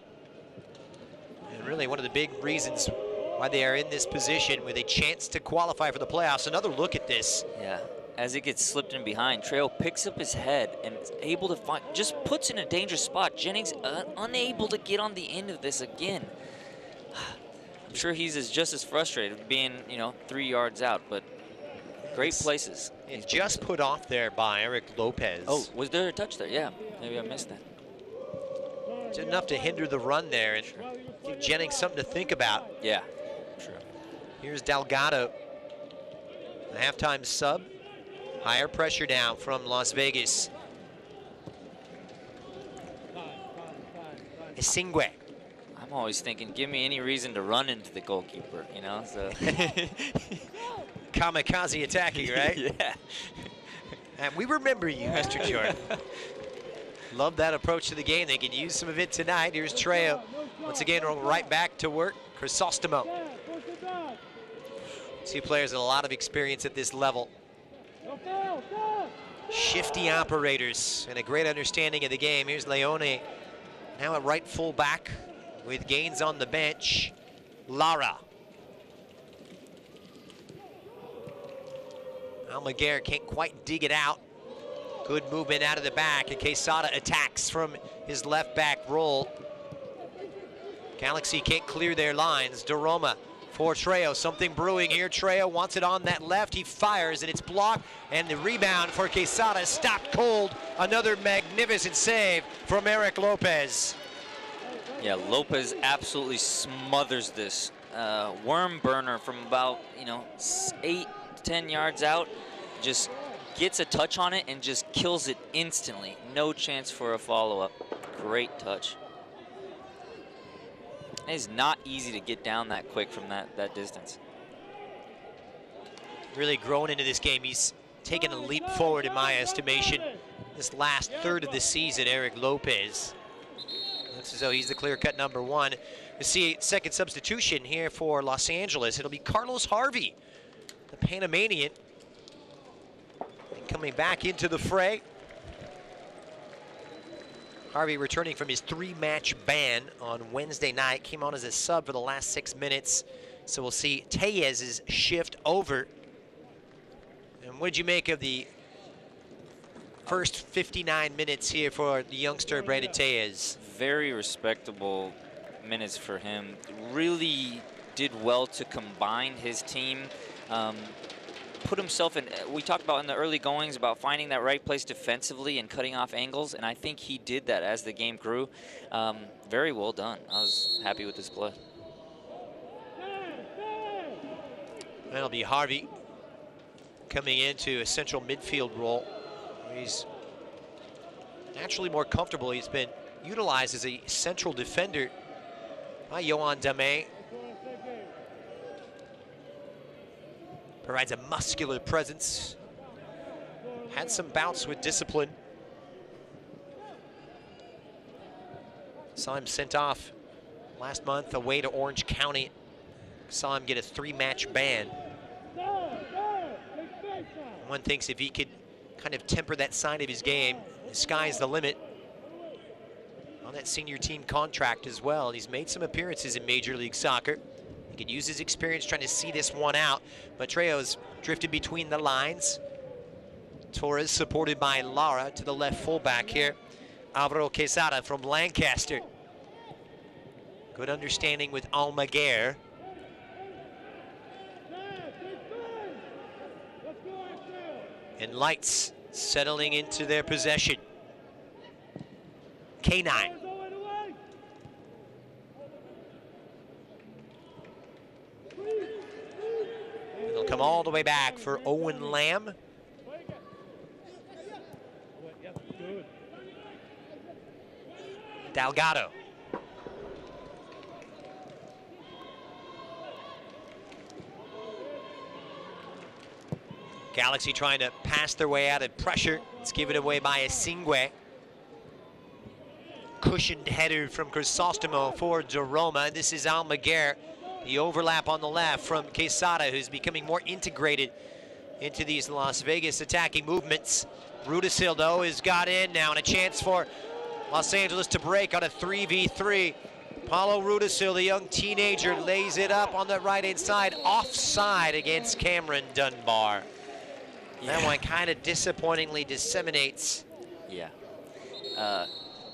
And really one of the big reasons why they are in this position with a chance to qualify for the playoffs. Another look at this. Yeah. As it gets slipped in behind, Trejo picks up his head and is able to find, just puts in a dangerous spot. Jennings uh, unable to get on the end of this again. I'm sure he's as, just as frustrated being, you know, three yards out, but great places. It's just put off there by Eric Lopez. Oh, was there a touch there? Yeah, maybe I missed that. It's enough to hinder the run there and give Jennings something to think about. Yeah, sure. Here's Delgado, the halftime sub. Higher pressure now from Las Vegas. Essengue. I'm always thinking, give me any reason to run into the goalkeeper, you know? So Kamikaze attacking, right? yeah. And we remember you, Mr. Jordan. Love that approach to the game. They can use some of it tonight. Here's Trejo. Once again, right back to work. Crisostomo. Two players with a lot of experience at this level. Shifty operators and a great understanding of the game. Here's Leone, now a right full back with Gaines on the bench. Lara. Almaguer can't quite dig it out. Good movement out of the back, and Quesada attacks from his left back roll. Galaxy can't clear their lines. Daroma for Trejo. Something brewing here. Trejo wants it on that left. He fires, and it's blocked. And the rebound for Quesada stopped cold. Another magnificent save from Eric Lopez. Yeah, Lopez absolutely smothers this. Uh, worm burner from about, you know, eight, ten yards out. Just gets a touch on it and just kills it instantly. No chance for a follow-up. Great touch. It is not easy to get down that quick from that, that distance. Really grown into this game. He's taken a leap forward in my estimation. This last third of the season, Eric Lopez. Looks as though he's the clear-cut number one. We see second substitution here for Los Angeles. It'll be Carlos Harvey, the Panamanian. And coming back into the fray. Harvey returning from his three-match ban on Wednesday night. Came on as a sub for the last six minutes. So we'll see Tellez's shift over. And what did you make of the first 59 minutes here for the youngster Brandon Tellez? Very respectable minutes for him. Really did well to combine his team. Um, put himself in. We talked about in the early goings about finding that right place defensively and cutting off angles, and I think he did that as the game grew. Um, very well done. I was happy with this play. That'll be Harvey coming into a central midfield role. He's naturally more comfortable. He's been utilized as a central defender by Yoann Damet. Provides a muscular presence. Had some bouts with discipline. Saw him sent off last month away to Orange County. Saw him get a three-match ban. One thinks if he could kind of temper that side of his game, the sky's the limit on that senior team contract as well. He's made some appearances in Major League Soccer. He could use his experience trying to see this one out. But drifted between the lines. Torres supported by Lara to the left fullback here. Alvaro Quesada from Lancaster. Good understanding with Almaguer. And Lights settling into their possession. Keinan. It'll come all the way back for Owen Lamb. Delgado. Galaxy trying to pass their way out of pressure. It's given away by Essengue. Cushioned header from Crisostomo for Doroma. This is Almaguer. The overlap on the left from Quesada, who's becoming more integrated into these Las Vegas attacking movements. Rudisill, though, has got in now, and a chance for Los Angeles to break on a 3v3. Paulo Rudisill, the young teenager, lays it up on the right-hand side, offside against Cameron Dunbar. That one kind of disappointingly disseminates. Yeah. Uh,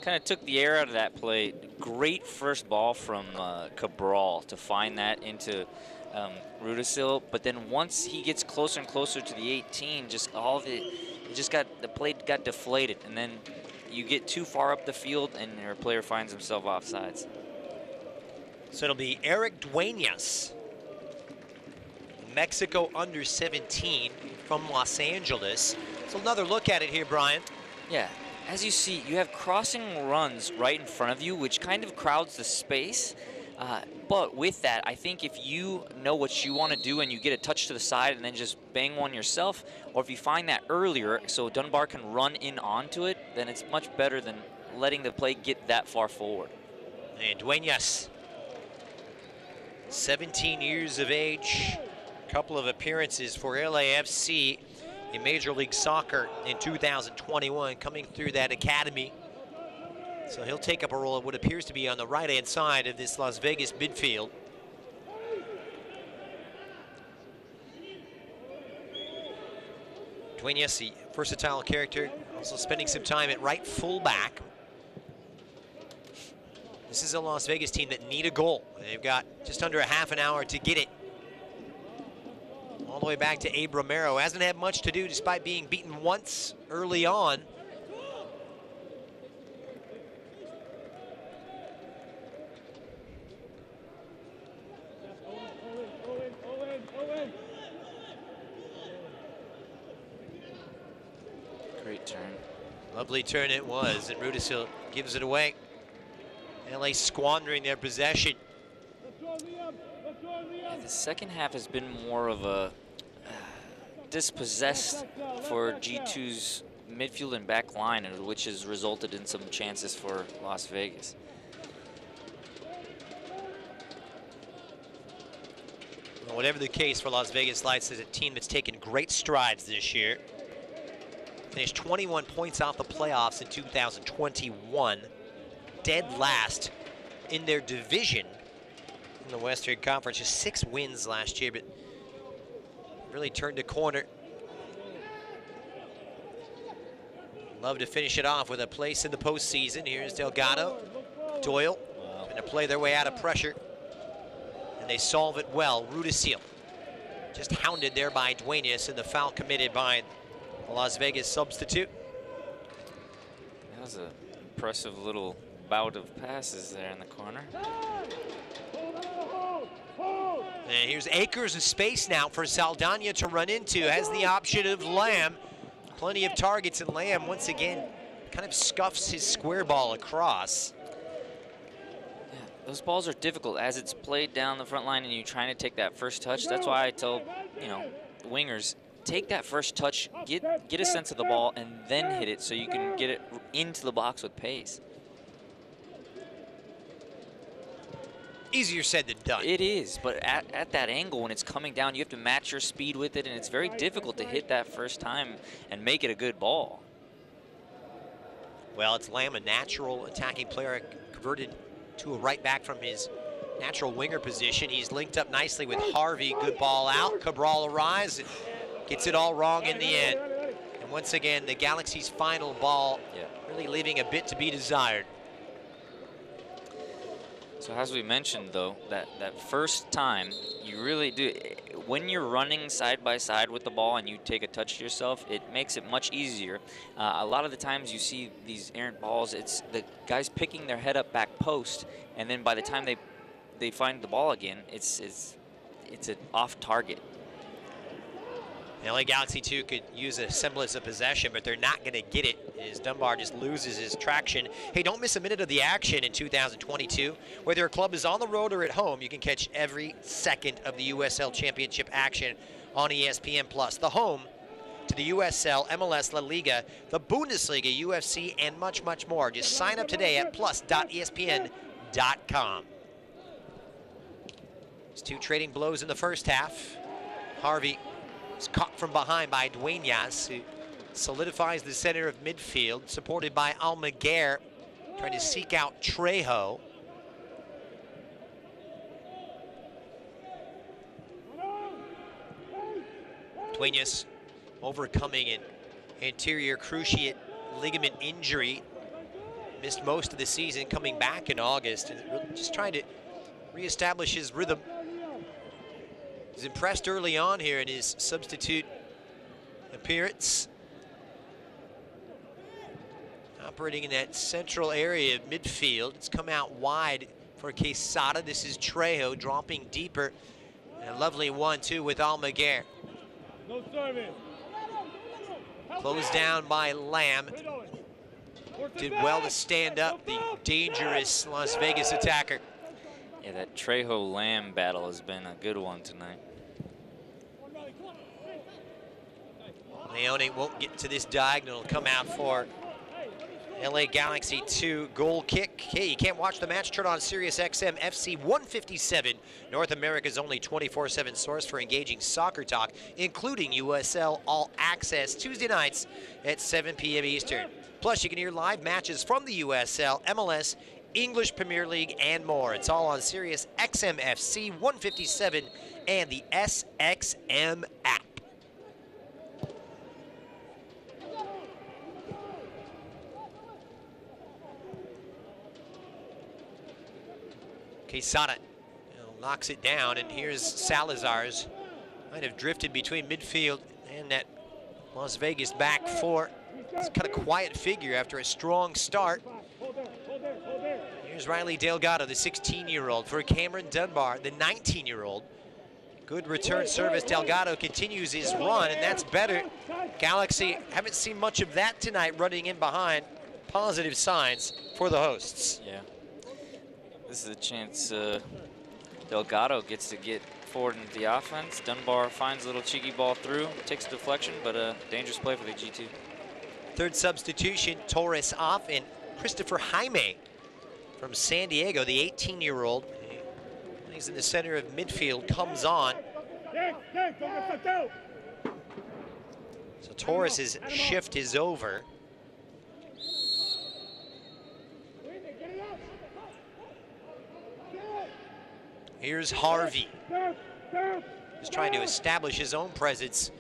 kind of took the air out of that play. Great first ball from uh, Cabral to find that into um, Rudisill. But then once he gets closer and closer to the 18, just all the, it just got, the plate got deflated. And then you get too far up the field and your player finds himself offsides. So it'll be Eric Duenas, Mexico under 17 from Los Angeles. So another look at it here, Brian. Yeah, as you see, you have crossing runs right in front of you, which kind of crowds the space. Uh, but with that, I think if you know what you want to do and you get a touch to the side and then just bang one yourself, or if you find that earlier so Dunbar can run in onto it, then it's much better than letting the play get that far forward. And Duenas, 17 years of age, couple of appearances for LAFC in Major League Soccer in 2021, coming through that academy. So he'll take up a role at what appears to be on the right-hand side of this Las Vegas midfield. Dwayne Yessi, versatile character, also spending some time at right fullback. This is a Las Vegas team that need a goal. They've got just under a half an hour to get it. All the way back to Abe Romero. Hasn't had much to do despite being beaten once early on. Great turn. Lovely turn it was, and Rudisill gives it away. LA squandering their possession. Yeah, the second half has been more of a dispossessed for G2's midfield and back line, which has resulted in some chances for Las Vegas. Well, whatever the case for Las Vegas Lights is a team that's taken great strides this year. Finished 21 points off the playoffs in 2021. Dead last in their division in the Western Conference. Just six wins last year, but really turned a corner. Love to finish it off with a place in the postseason. Here's Delgado. Doyle going to play their way out of pressure. And they solve it well. Rudisill Just hounded there by Duenas and the foul committed by the Las Vegas substitute. That was an impressive little bout of passes there in the corner. And here's acres of space now for Saldana to run into. Has the option of Lamb. Plenty of targets, and Lamb once again kind of scuffs his square ball across. Those balls are difficult as it's played down the front line and you're trying to take that first touch. That's why I tell, you know, wingers, take that first touch, get get a sense of the ball, and then hit it so you can get it into the box with pace. Easier said than done. It is, but at, at that angle, when it's coming down, you have to match your speed with it, and it's very difficult to hit that first time and make it a good ball. Well, it's Lamb, a natural attacking player, converted to a right back from his natural winger position. He's linked up nicely with Harvey. Good ball out. Cabral arrives and gets it all wrong in the end. And once again, the Galaxy's final ball yeah. really leaving a bit to be desired. So as we mentioned, though, that, that first time, you really do, when you're running side by side with the ball and you take a touch to yourself, it makes it much easier. Uh, a lot of the times you see these errant balls, it's the guys picking their head up back post, and then by the time they they find the ball again, it's it's it's an off target. LA Galaxy 2 could use a semblance of possession, but they're not going to get it as Dunbar just loses his traction. Hey, don't miss a minute of the action in 2022. Whether your club is on the road or at home, you can catch every second of the USL Championship action on ESPN Plus, the home to the USL, MLS, La Liga, the Bundesliga, UFC, and much, much more. Just sign up today at plus.espn.com. It's two trading blows in the first half. Harvey is caught from behind by Duenas, who solidifies the center of midfield, supported by Almaguer, trying to seek out Trejo. Duenas overcoming an anterior cruciate ligament injury. Missed most of the season, coming back in August, and just trying to reestablish his rhythm. He's impressed early on here in his substitute appearance. Operating in that central area of midfield. It's come out wide for Quesada. This is Trejo dropping deeper. And a lovely one, too, with Almaguer. No service. Closed down by Lamb. Did well to stand up the dangerous Las Vegas attacker. Yeah, that Trejo Lamb battle has been a good one tonight. Leone won't get to this diagonal. Come out for LA Galaxy 2 goal kick. Hey, you can't watch the match? Turn on Sirius XM FC 157, North America's only 24-7 source for engaging soccer talk, including USL All Access Tuesday nights at 7 p.m. Eastern. Plus, you can hear live matches from the USL, MLS, English Premier League, and more. It's all on Sirius XM FC 157 and the SXM app. Quesada you knocks it down, and here's Salazar's. Might have drifted between midfield and that Las Vegas back four. It's kind of quiet figure after a strong start. Here's Riley Delgado, the 16-year-old, for Cameron Dunbar, the 19-year-old. Good return service. Delgado continues his run, and that's better. Galaxy haven't seen much of that tonight, running in behind. Positive signs for the hosts. Yeah. This is a chance uh, Delgado gets to get forward into the offense. Dunbar finds a little cheeky ball through, takes a deflection, but a dangerous play for the G2. Third substitution, Torres off, and Christopher Jaime from San Diego, the 18-year-old. He's in the center of midfield, comes on. So Torres's shift is over. Here's Harvey. He's trying to establish his own presence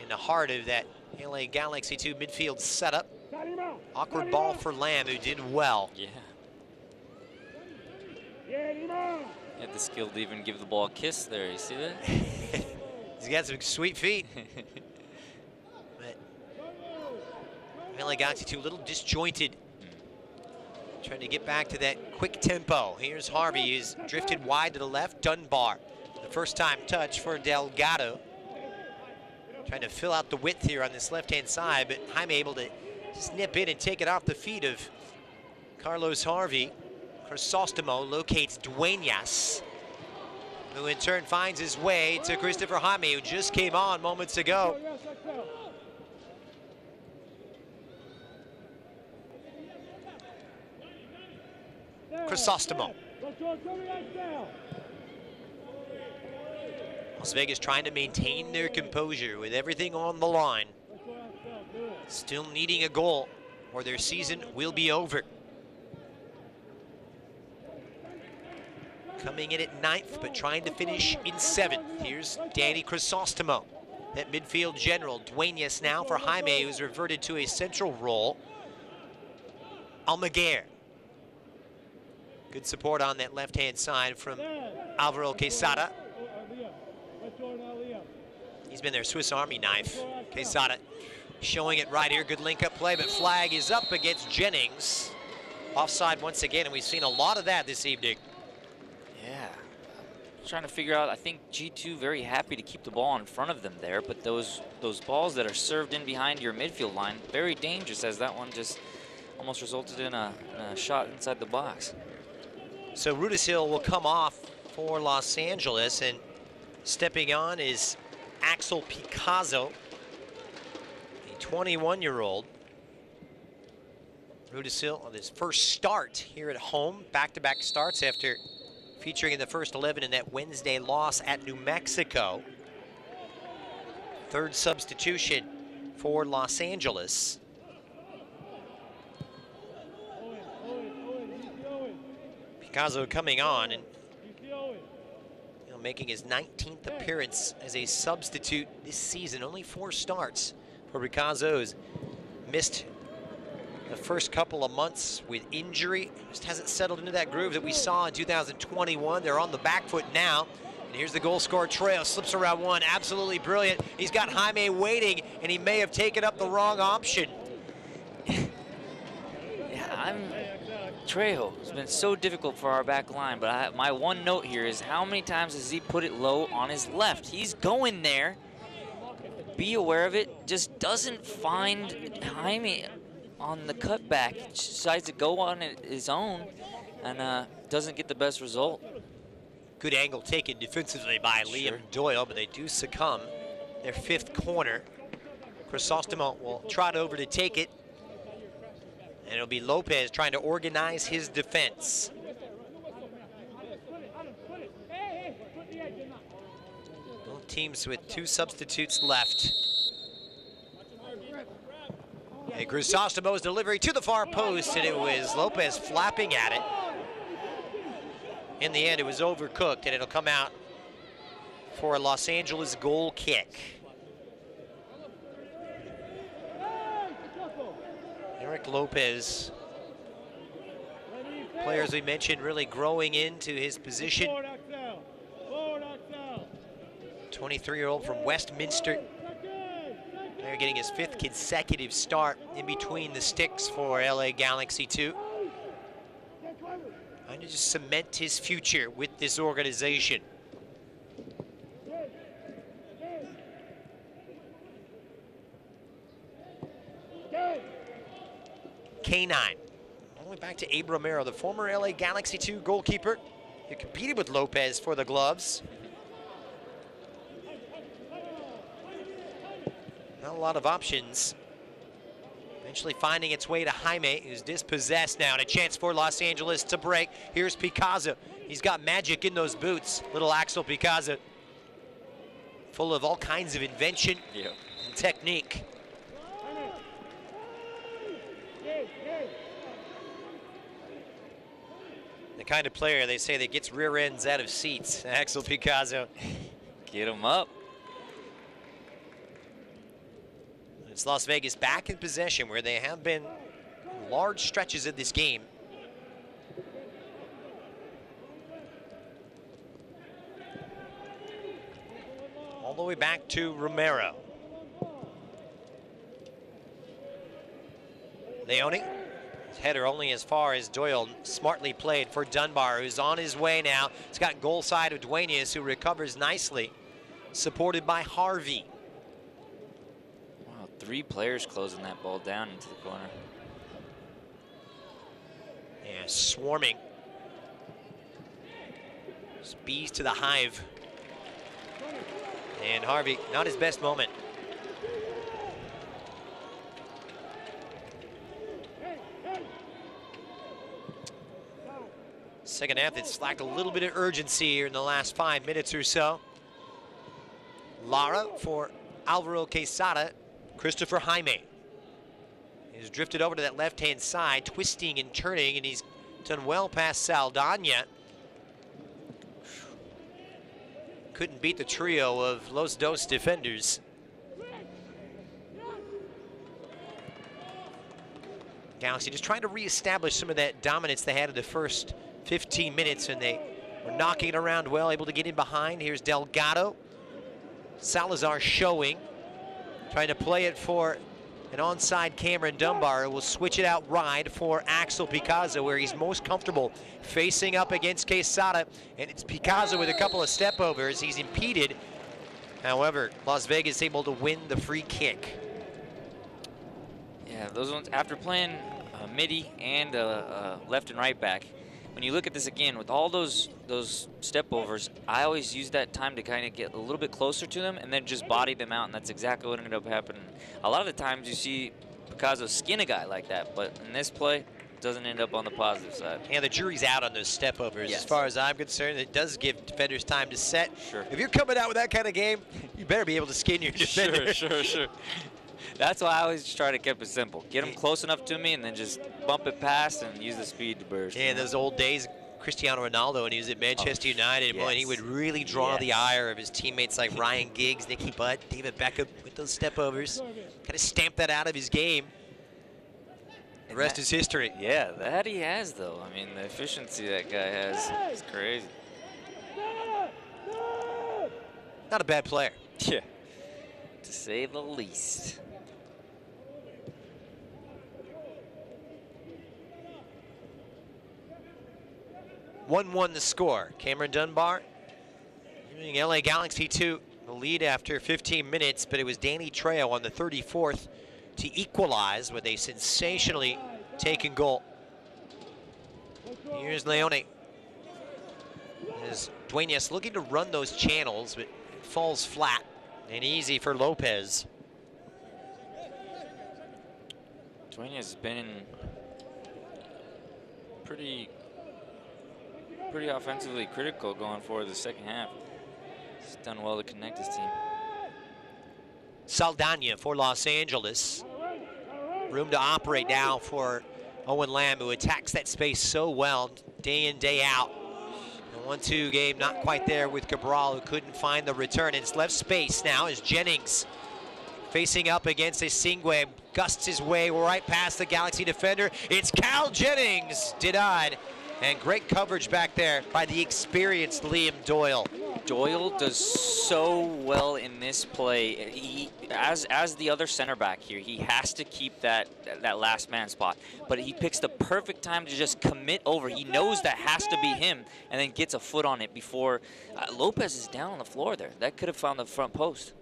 in the heart of that LA Galaxy 2 midfield setup. Awkward ball for Lamb, who did well. Yeah. Had the skill to even give the ball a kiss there. You see that? He's got some sweet feet. but LA Galaxy 2 a little disjointed. Trying to get back to that quick tempo. Here's Harvey. He's drifted wide to the left. Dunbar. The first time touch for Delgado. Trying to fill out the width here on this left-hand side, but Jaime able to just nip in and take it off the feet of Carlos Harvey. Crisostomo locates Duenas, who in turn finds his way to Christopher Jaime, who just came on moments ago. Crisostomo. Las Vegas trying to maintain their composure with everything on the line. Still needing a goal or their season will be over. Coming in at ninth, but trying to finish in seventh. Here's Danny Crisostomo That midfield general. Duenas now for Jaime, who's reverted to a central role. Almaguer. Good support on that left-hand side from Alvaro Quesada. He's been their Swiss Army knife. Quesada showing it right here. Good link-up play, but flag is up against Jennings. Offside once again, and we've seen a lot of that this evening. Yeah. Trying to figure out, I think G2 very happy to keep the ball in front of them there, but those those balls that are served in behind your midfield line, very dangerous as that one just almost resulted in a, in a shot inside the box. So Rudisill will come off for Los Angeles, and stepping on is Axel Picazo, the 21-year-old. Rudisill on his first start here at home, back-to-back -back starts after featuring in the first 11 in that Wednesday loss at New Mexico. Third substitution for Los Angeles. Picazo coming on and you know, making his 19th appearance as a substitute this season. Only four starts for Picazo's missed the first couple of months with injury. Just hasn't settled into that groove that we saw in 2021. They're on the back foot now. And here's the goal scorer trail, slips around one, absolutely brilliant. He's got Jaime waiting, and he may have taken up the wrong option. yeah, I'm Trejo has been so difficult for our back line, but I, my one note here is how many times has he put it low on his left? He's going there. Be aware of it. Just doesn't find Jaime on the cutback. He decides to go on his own and uh, doesn't get the best result. Good angle taken defensively by sure. Liam Doyle, but they do succumb. Their fifth corner. Crisostomo will trot over to take it. And it'll be Lopez trying to organize his defense. Both teams with two substitutes left. And Crisostomo's delivery to the far post, and it was Lopez flapping at it. In the end, it was overcooked, and it'll come out for a Los Angeles goal kick. Eric Lopez, players we mentioned really growing into his position. 23-year-old from Westminster. They're getting his fifth consecutive start in between the sticks for LA Galaxy 2. Trying to just cement his future with this organization. Keinan. All the way back to Abe Romero, the former LA Galaxy 2 goalkeeper. He competed with Lopez for the gloves. Not a lot of options. Eventually finding its way to Jaime, who's dispossessed now, and a chance for Los Angeles to break. Here's Picazo. He's got magic in those boots. Little Axel Picazo. Full of all kinds of invention yeah. and technique. Kind of player they say that gets rear ends out of seats, Axel Picazo. Get him up. It's Las Vegas back in possession where they have been large stretches of this game. All the way back to Romero. Leone, header only as far as Doyle smartly played for Dunbar, who's on his way now. It's got goal side of Duenas, who recovers nicely, supported by Harvey. Wow, three players closing that ball down into the corner. Yeah, swarming. Just bees to the hive. And Harvey, not his best moment. Second half, it's lacked a little bit of urgency here in the last five minutes or so. Lara for Alvaro Quesada, Christopher Jaime. He's drifted over to that left-hand side, twisting and turning, and he's done well past Saldana. Couldn't beat the trio of Los Dos defenders. Galaxy just trying to reestablish some of that dominance they had in the first 15 minutes, and they were knocking it around well, able to get in behind. Here's Delgado. Salazar showing, trying to play it for an onside Cameron Dunbar will switch it out wide for Axel Picazo, where he's most comfortable facing up against Quesada. And it's Picazo with a couple of step overs. He's impeded. However, Las Vegas able to win the free kick. Yeah, those ones, after playing uh, midi and uh, uh, left and right back, when you look at this again, with all those those step overs, I always use that time to kind of get a little bit closer to them and then just body them out, and that's exactly what ended up happening. A lot of the times you see Picazo skin a guy like that, but in this play, it doesn't end up on the positive side. And the jury's out on those step overs. Yes. As far as I'm concerned, it does give defenders time to set. Sure. If you're coming out with that kind of game, you better be able to skin your defender. Sure, sure, sure. That's why I always try to keep it simple. Get them close enough to me and then just bump it past and use the speed to burst. And those old days, Cristiano Ronaldo, when he was at Manchester Oh, United, boy, and he would really draw the ire of his teammates like Ryan Giggs, Nicky Butt, David Beckham with those stepovers. Kind of stamped that out of his game. The rest that- is history. Yeah, that he has, though. I mean, the efficiency that guy has is crazy. Not a bad player. Yeah. To say the least. One-one the score. Cameron Dunbar giving LA Galaxy 2 the lead after 15 minutes, but it was Danny Trejo on the 34th to equalize with a sensationally taken goal. Here's Leone. As Duenas looking to run those channels, but it falls flat and easy for Lopez. Duenas has been pretty pretty offensively critical going forward the second half. He's done well to connect his team. Saldana for Los Angeles. Room to operate now for Owen Lamb, who attacks that space so well day in, day out. The one-two game not quite there with Cabral, who couldn't find the return. It's left space now as Jennings facing up against Essengue, gusts his way right past the Galaxy defender. It's Cal Jennings denied. And great coverage back there by the experienced Liam Doyle. Doyle does so well in this play. He, as as the other center back here, he has to keep that that last man spot. But he picks the perfect time to just commit over. He knows that has to be him, and then gets a foot on it before uh, Lopez is down on the floor there. That could have found the front post.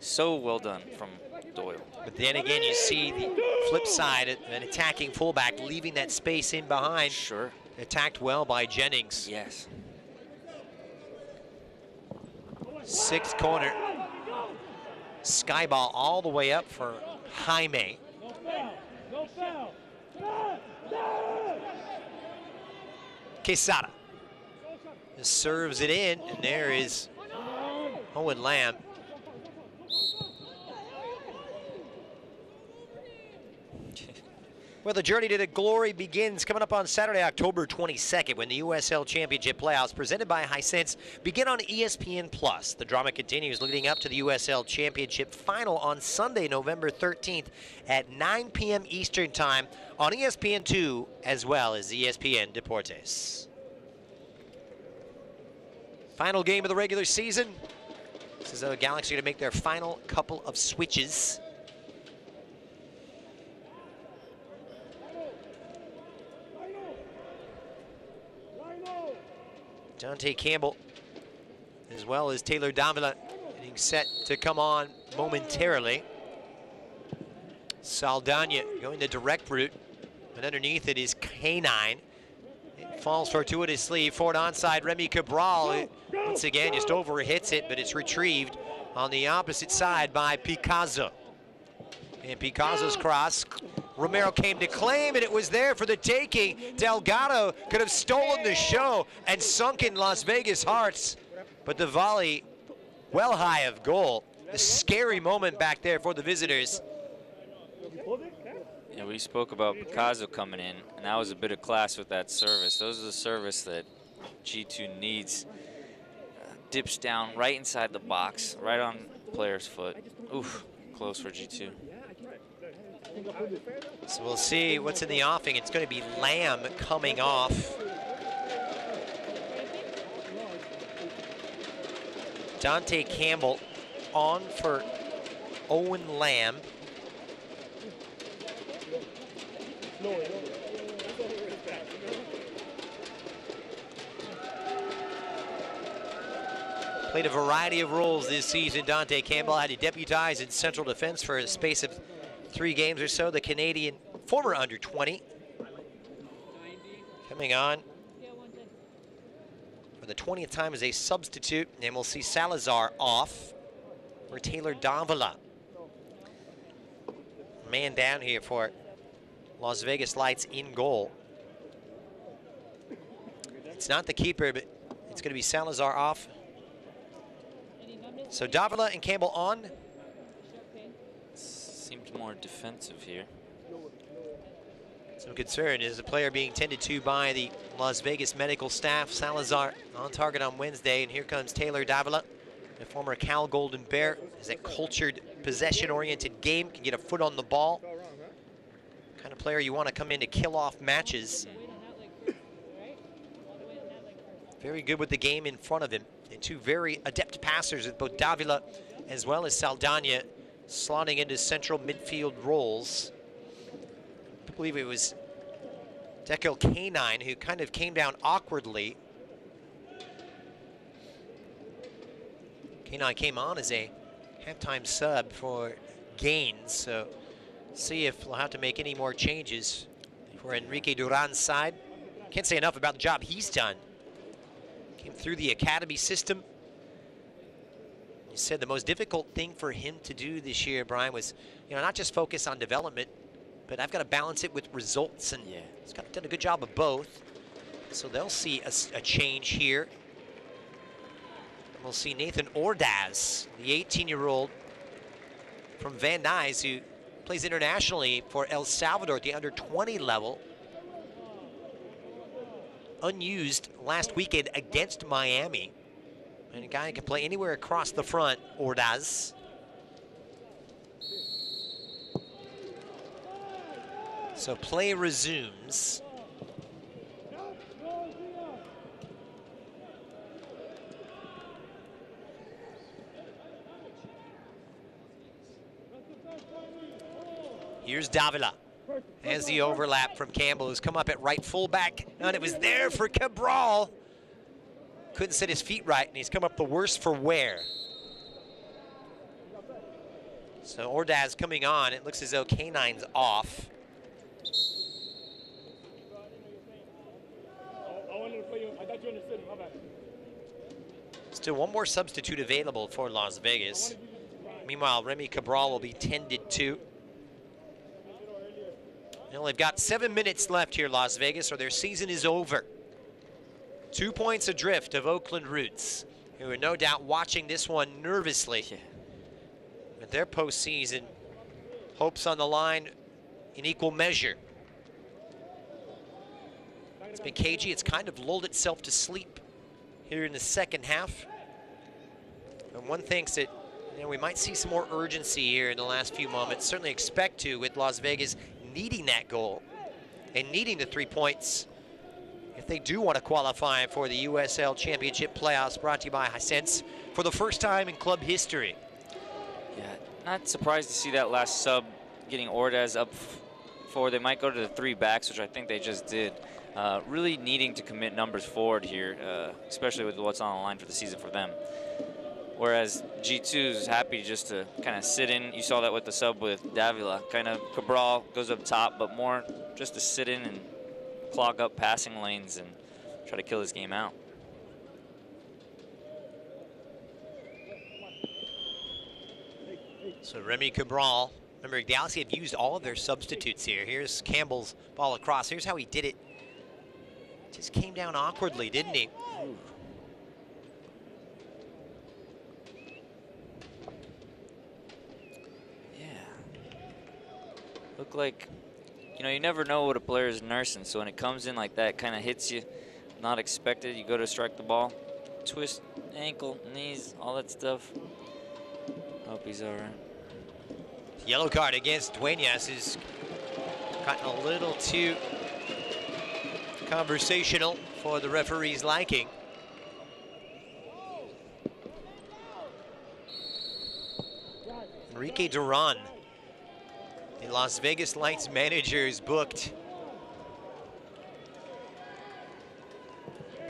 So well done from Doyle. But then again, you see the flip side, an attacking fullback leaving that space in behind. Sure. Attacked well by Jennings. Yes. Sixth corner. Skyball all the way up for Jaime. No foul. No foul. Quesada. Serves it in, and there is Owen Lamb. Well, the journey to the glory begins coming up on Saturday, October 22nd, when the USL Championship playoffs presented by Hisense begin on ESPN Plus. The drama continues leading up to the USL Championship final on Sunday, November 13th at 9 p.m. Eastern Time on E ESPN2 as well as ESPN Deportes. Final game of the regular season. Looks as though Galaxy going to make their final couple of switches. Dante Campbell, as well as Taylor Davila, getting set to come on momentarily. Saldana going the direct route, and underneath it is Keinan. It falls fortuitously for an onside Remy Cabral. Once again, just over hits it, but it's retrieved on the opposite side by Picazo. And Picazo's cross, Romero came to claim, and it was there for the taking. Delgado could have stolen the show and sunk in Las Vegas hearts, but the volley well high of goal. A scary moment back there for the visitors. Yeah, we spoke about Picazo coming in, and that was a bit of class with that service. Those are the service that G2 needs. Uh, dips down right inside the box, right on player's foot. Oof, close for G2. So we'll see what's in the offing. It's going to be Lamb coming off. Dante Campbell on for Owen Lamb. Played a variety of roles this season. Dante Campbell had to deputize in central defense for a space of three games or so. The Canadian former under 20 coming on for the 20th time as a substitute. And we'll see Salazar off for Taylor Davila. Man down here for Las Vegas Lights in goal. It's not the keeper, but it's going to be Salazar off. So Davila and Campbell on. More defensive here. Some concern is the player being tended to by the Las Vegas medical staff. Salazar on target on Wednesday, and here comes Taylor Davila, the former Cal Golden Bear. Is a cultured, possession-oriented game, can get a foot on the ball. Kind of player you want to come in to kill off matches. Very good with the game in front of him. And two very adept passers with both Davila as well as Saldana slotting into central midfield roles. I believe it was Dekel Keinan who kind of came down awkwardly. Keinan came on as a halftime sub for Gaines, so see if we'll have to make any more changes for Enrique Duran's side. Can't say enough about the job he's done. Came through the academy system. Said the most difficult thing for him to do this year, Brian, was you know not just focus on development, but I've got to balance it with results, and yeah. he's got done a good job of both. So they'll see a, a change here. And we'll see Nathan Ordaz, the 18-year-old from Van Nuys, who plays internationally for El Salvador at the under 20 level. Unused last weekend against Miami. And a guy can play anywhere across the front, Ordaz. So play resumes. Here's Davila. As the overlap from Campbell who's come up at right fullback. And it was there for Cabral. Couldn't set his feet right, and he's come up the worst for wear. So Ordaz coming on. It looks as though Keinan's off. Still one more substitute available for Las Vegas. Meanwhile, Remy Cabral will be tended to. They've got seven minutes left here, Las Vegas, or their season is over. Two points adrift of Oakland Roots, who are no doubt watching this one nervously. Yeah. With their postseason hopes on the line in equal measure. It's been cagey. It's kind of lulled itself to sleep here in the second half. And one thinks that you know, we might see some more urgency here in the last few moments. Certainly expect to with Las Vegas needing that goal and needing the three points if they do want to qualify for the USL Championship playoffs brought to you by Hisense for the first time in club history. Yeah, not surprised to see that last sub getting Ordaz up forward. They might go to the three backs, which I think they just did. Uh, really needing to commit numbers forward here, uh, especially with what's on the line for the season for them. Whereas G2 is happy just to kind of sit in. You saw that with the sub with Davila. Kind of Cabral goes up top, but more just to sit in and clog up passing lanes and try to kill this game out. So Remy Cabral, remember Galaxy have used all of their substitutes here. Here's Campbell's ball across. Here's how he did it. Just came down awkwardly, didn't he? Ooh. Look like, you know, you never know what a player is nursing. So when it comes in like that, kind of hits you, not expected. You go to strike the ball, twist ankle, knees, all that stuff. Hope he's all right. Yellow card against Duenas is gotten a little too conversational for the referee's liking. Enrique Duran, the Las Vegas Lights manager is booked.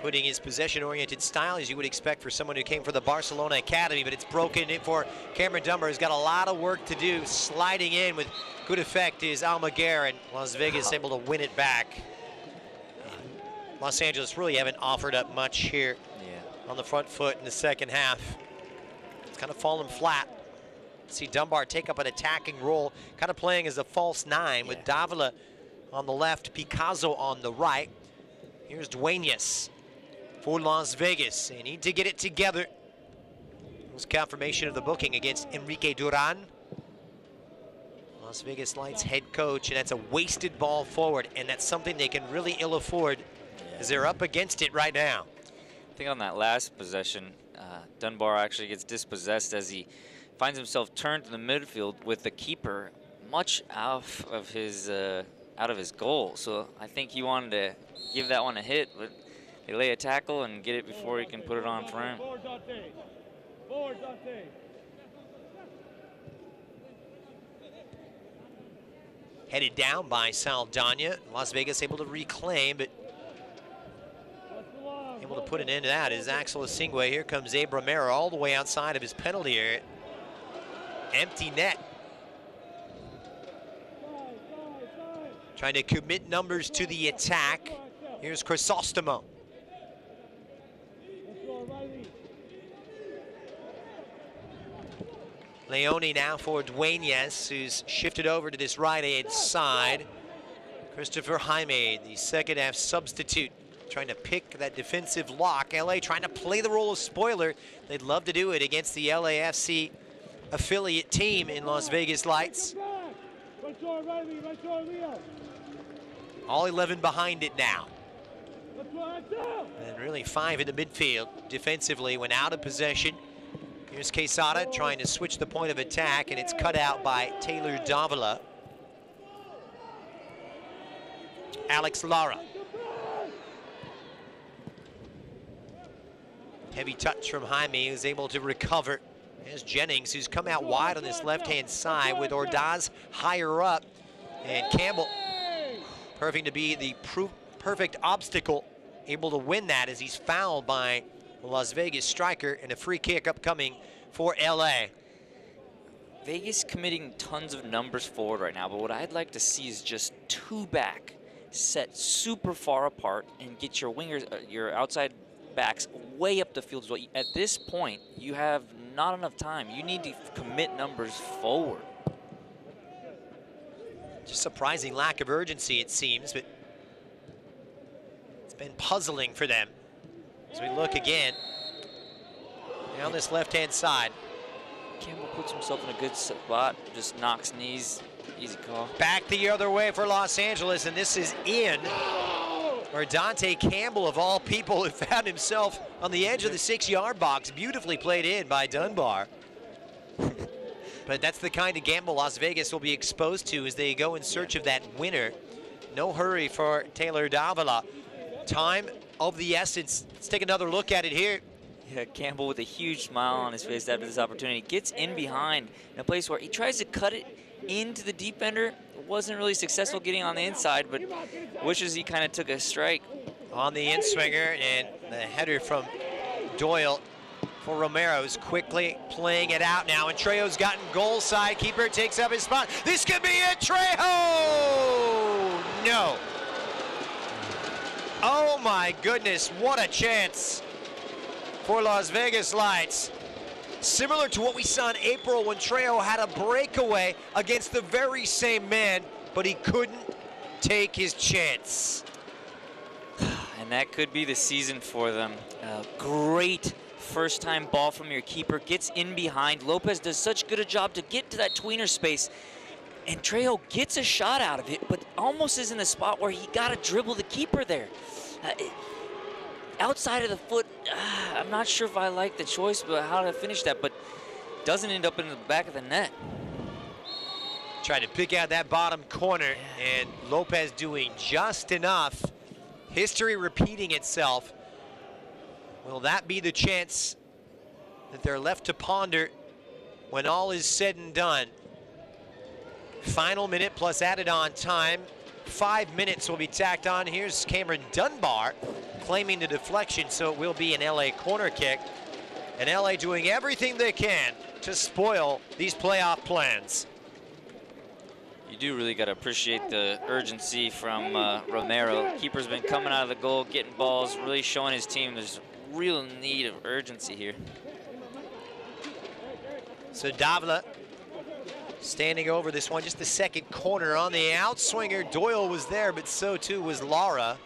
Putting his possession-oriented style, as you would expect for someone who came from the Barcelona Academy, but it's broken in for Cameron Dunbar, who's got a lot of work to do. Sliding in with good effect is Almaguer, and Las Vegas uh-huh. able to win it back. Los Angeles really haven't offered up much here yeah. on the front foot in the second half. It's kind of fallen flat. See Dunbar take up an attacking role, kind of playing as a false nine yeah. with Davila on the left, Picazo on the right. Here's Duenas for Las Vegas. They need to get it together. It was confirmation of the booking against Enrique Duran. Las Vegas Lights head coach, and that's a wasted ball forward, and that's something they can really ill afford yeah. as they're up against it right now. I think on that last possession, uh, Dunbar actually gets dispossessed as he finds himself turned in the midfield with the keeper much out of his uh, out of his goal. So I think he wanted to give that one a hit, but they lay a tackle and get it before he can put it on frame. Headed down by Saldana. Las Vegas able to reclaim, but able to put an end to that is Ascel Essengue. Here comes Abe Romero all the way outside of his penalty area. Empty net. Trying to commit numbers to the attack. Here's Crisostomo. Leone now for Duenas, who's shifted over to this right-hand side. Christopher Jaime, the second half substitute, trying to pick that defensive lock. LA trying to play the role of spoiler. They'd love to do it against the LAFC affiliate team in Las Vegas Lights. All 11 behind it now. And really five in the midfield defensively when out of possession. Here's Quesada trying to switch the point of attack, and it's cut out by Taylor Davila. Alex Lara. Heavy touch from Jaime, who's able to recover. There's Jennings, who's come out wide on this left-hand side with Ordaz higher up. And Campbell, proving to be the perfect obstacle, able to win that as he's fouled by Las Vegas striker and a free kick upcoming for LA. Vegas committing tons of numbers forward right now, but what I'd like to see is just two back, set super far apart, and get your wingers, uh, your outside backs way up the field as well. At this point, you have not enough time. You need to commit numbers forward. Just surprising lack of urgency, it seems, but it's been puzzling for them. As we look again, down this left-hand side. Campbell puts himself in a good spot, just knocks knees, easy call. Back the other way for Los Angeles, and this is in. Or Dante Campbell, of all people, who found himself on the edge of the six-yard box, beautifully played in by Dunbar. but that's the kind of gamble Las Vegas will be exposed to as they go in search of that winner. No hurry for Taylor Davila. Time of the essence. Let's take another look at it here. Yeah, Campbell with a huge smile on his face after this opportunity. Gets in behind in a place where he tries to cut it into the defender. Wasn't really successful getting on the inside, but wishes he kind of took a strike. On the in swinger and the header from Doyle for Romero is quickly playing it out now. And Trejo's gotten goal side. Keeper takes up his spot. This could be it, Trejo! No. Oh my goodness, what a chance for Las Vegas Lights. Similar to what we saw in April when Trejo had a breakaway against the very same man, but he couldn't take his chance. And that could be the season for them. Great first time ball from your keeper. Gets in behind. Lopez does such good a job to get to that tweener space. And Trejo gets a shot out of it, but almost is in a spot where he got to dribble the keeper there. Uh, outside of the foot, uh, I'm not sure if I like the choice, but how to finish that, but doesn't end up in the back of the net. Trying to pick out that bottom corner, and Lopez doing just enough. History repeating itself. Will that be the chance that they're left to ponder when all is said and done? Final minute plus added on time. Five minutes will be tacked on. Here's Cameron Dunbar claiming the deflection, so it will be an LA corner kick. And LA doing everything they can to spoil these playoff plans. You do really got to appreciate the urgency from uh, Romero. Keeper's been coming out of the goal, getting balls, really showing his team there's real need of urgency here. So Davila standing over this one, just the second corner on the outswinger. Doyle was there, but so too was Lara.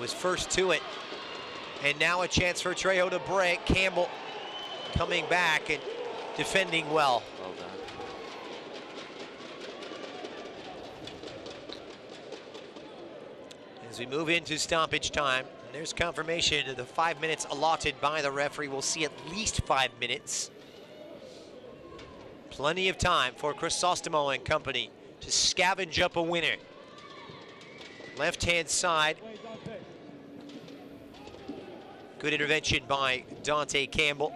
Was first to it. And now a chance for Trejo to break. Campbell coming back and defending well. Well done. As we move into stoppage time, there's confirmation of the five minutes allotted by the referee. We'll see at least five minutes. Plenty of time for Crisostomo and company to scavenge up a winner. Left-hand side. Good intervention by Dante Campbell.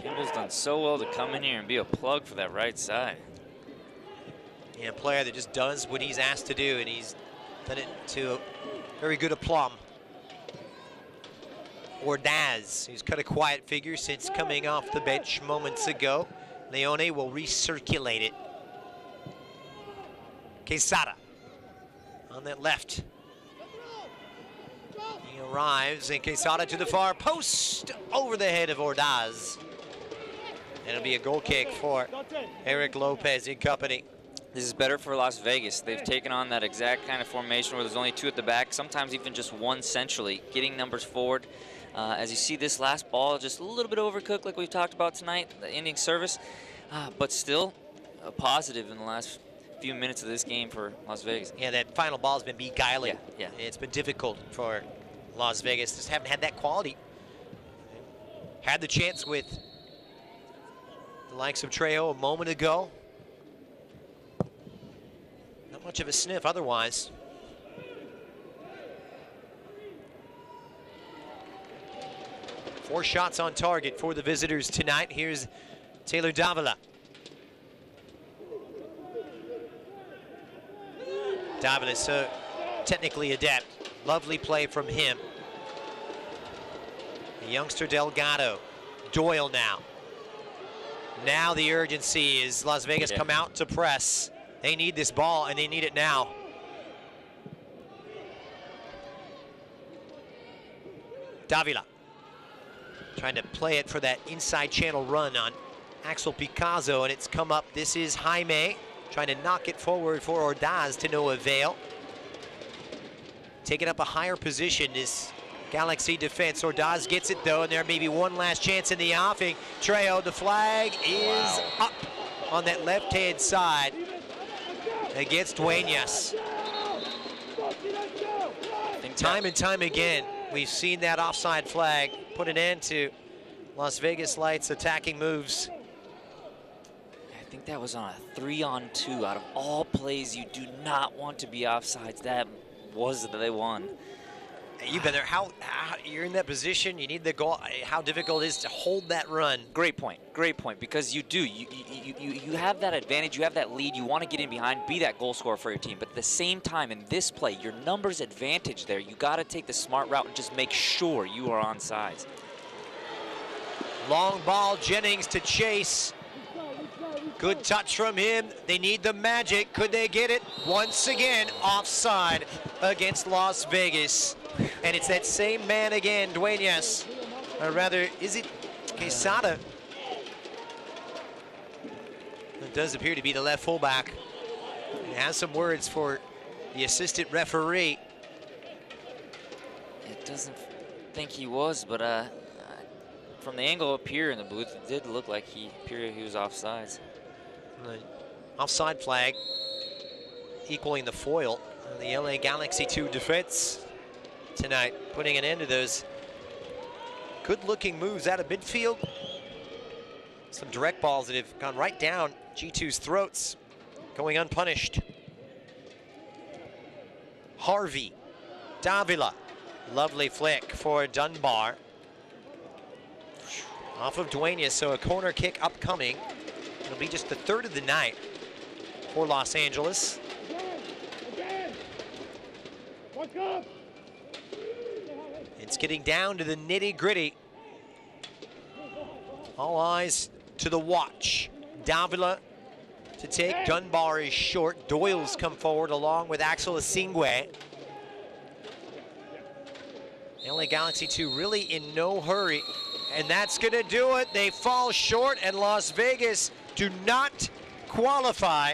Campbell's done so well to come in here and be a plug for that right side. And a player that just does what he's asked to do, and he's done it to very good aplomb. Ordaz, who's cut a quiet figure since coming off the bench moments ago. Leone will recirculate it. Quesada on that left. He arrives, and Quesada to the far post over the head of Ordaz. It'll be a goal kick for Eric Lopez and company. This is better for Las Vegas. They've taken on that exact kind of formation where there's only two at the back, sometimes even just one centrally, getting numbers forward. Uh, as you see this last ball, just a little bit overcooked like we've talked about tonight, the ending service, uh, but still a positive in the last few minutes of this game for Las Vegas. Yeah, that final ball's been beguiling. Yeah, It's been difficult for Las Vegas. Just haven't had that quality. Had the chance with the likes of Trejo a moment ago. Not much of a sniff otherwise. Four shots on target for the visitors tonight. Here's Taylor Davila. Davila so technically adept. Lovely play from him. The youngster Delgado. Doyle now. Now the urgency is Las Vegas Yeah. come out to press. They need this ball and they need it now. Davila trying to play it for that inside channel run on Axel Picazo and it's come up. This is Jaime trying to knock it forward for Ordaz to no avail. Taking up a higher position is Galaxy defense. Ordaz gets it though, and there may be one last chance in the offing. Trejo, the flag is up on that left-hand side against Duenas. Time and time again, we've seen that offside flag put an end to Las Vegas Lights attacking moves. I think that was on a three on two. Out of all plays you do not want to be offsides, that was the they won. You've been there. How, how you're in that position? You need the goal. How difficult it is to hold that run? Great point. Great point. Because you do. You you, you, you have that advantage. You have that lead. You want to get in behind, be that goal scorer for your team. But at the same time, in this play, your numbers advantage there. You got to take the smart route and just make sure you are on sides. Long ball, Jennings to chase. Good touch from him. They need the magic. Could they get it? Once again, offside against Las Vegas. And it's that same man again, Duenas. Or rather, is it Quesada? It does appear to be the left fullback. He has some words for the assistant referee. It doesn't think he was, but uh, from the angle up here in the booth, it did look like he appeared he was offsides. The offside flag equaling the foil. The LA Galaxy 2 defense tonight, putting an end to those good-looking moves out of midfield. Some direct balls that have gone right down G2's throats, going unpunished. Harvey, Davila, lovely flick for Dunbar. Off of Duenas, so a corner kick upcoming. It'll be just the third of the night for Los Angeles. It's getting down to the nitty gritty. All eyes to the watch. Davila to take. Dunbar is short. Doyle's come forward along with Ascel Essengue. LA Galaxy 2 really in no hurry. And that's going to do it. They fall short, and Las Vegas do not qualify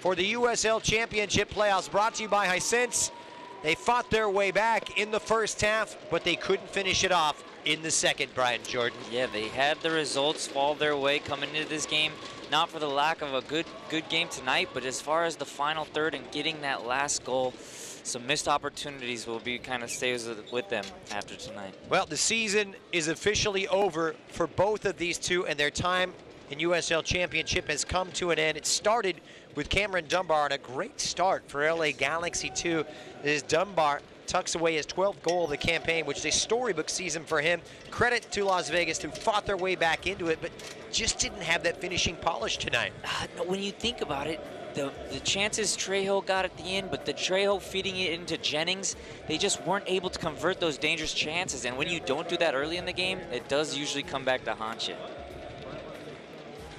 for the USL Championship playoffs. Brought to you by Hisense. They fought their way back in the first half, but they couldn't finish it off in the second, Brian Jordan. Yeah, they had the results fall their way coming into this game. Not for the lack of a good good game tonight, but as far as the final third and getting that last goal, some missed opportunities will be kind of stays with them after tonight. Well, the season is officially over for both of these two, and their time in USL Championship has come to an end. It started with Cameron Dunbar, and a great start for LA Galaxy 2 as Dunbar tucks away his 12th goal of the campaign, which is a storybook season for him. Credit to Las Vegas, who fought their way back into it, but just didn't have that finishing polish tonight. Uh, when you think about it, the, the chances Trejo got at the end, but the Trejo feeding it into Jennings, they just weren't able to convert those dangerous chances. And when you don't do that early in the game, it does usually come back to haunt you.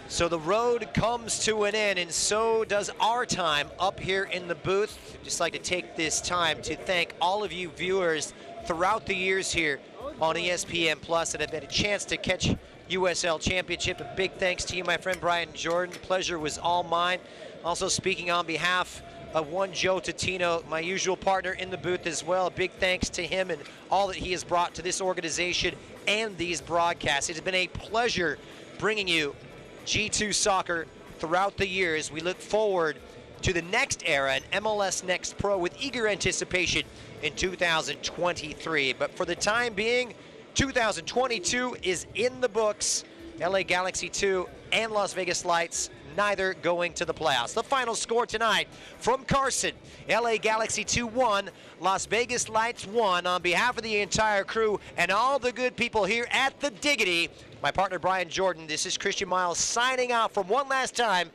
So the road comes to an end, and so does our time up here in the booth. Just like to take this time to thank all of you viewers throughout the years here on ESPN Plus that have had a chance to catch USL Championship. A big thanks to you, my friend Brian Jordan. Pleasure was all mine. Also speaking on behalf of one Joe Tatino, my usual partner in the booth as well. A big thanks to him and all that he has brought to this organization and these broadcasts. It has been a pleasure bringing you G2 soccer throughout the years. We look forward to the next era in MLS Next Pro with eager anticipation in 2023. But for the time being, 2022 is in the books. LA Galaxy 2 and Las Vegas Lights neither going to the playoffs. The final score tonight from Carson, LA Galaxy 2-1, Las Vegas Lights 1. On behalf of the entire crew and all the good people here at the Diggity, my partner Brian Jordan, this is Christian Miles signing out from one last time.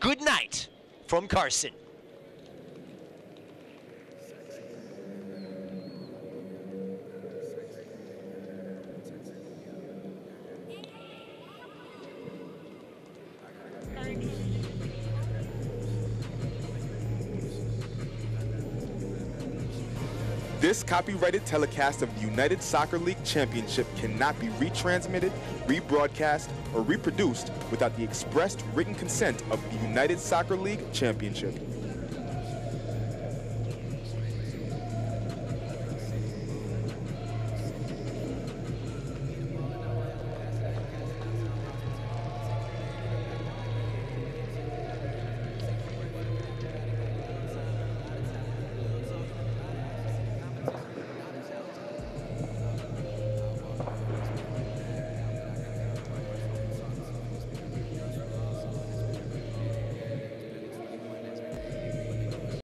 Good night from Carson. This copyrighted telecast of the United Soccer League Championship cannot be retransmitted, rebroadcast, or reproduced without the expressed written consent of the United Soccer League Championship.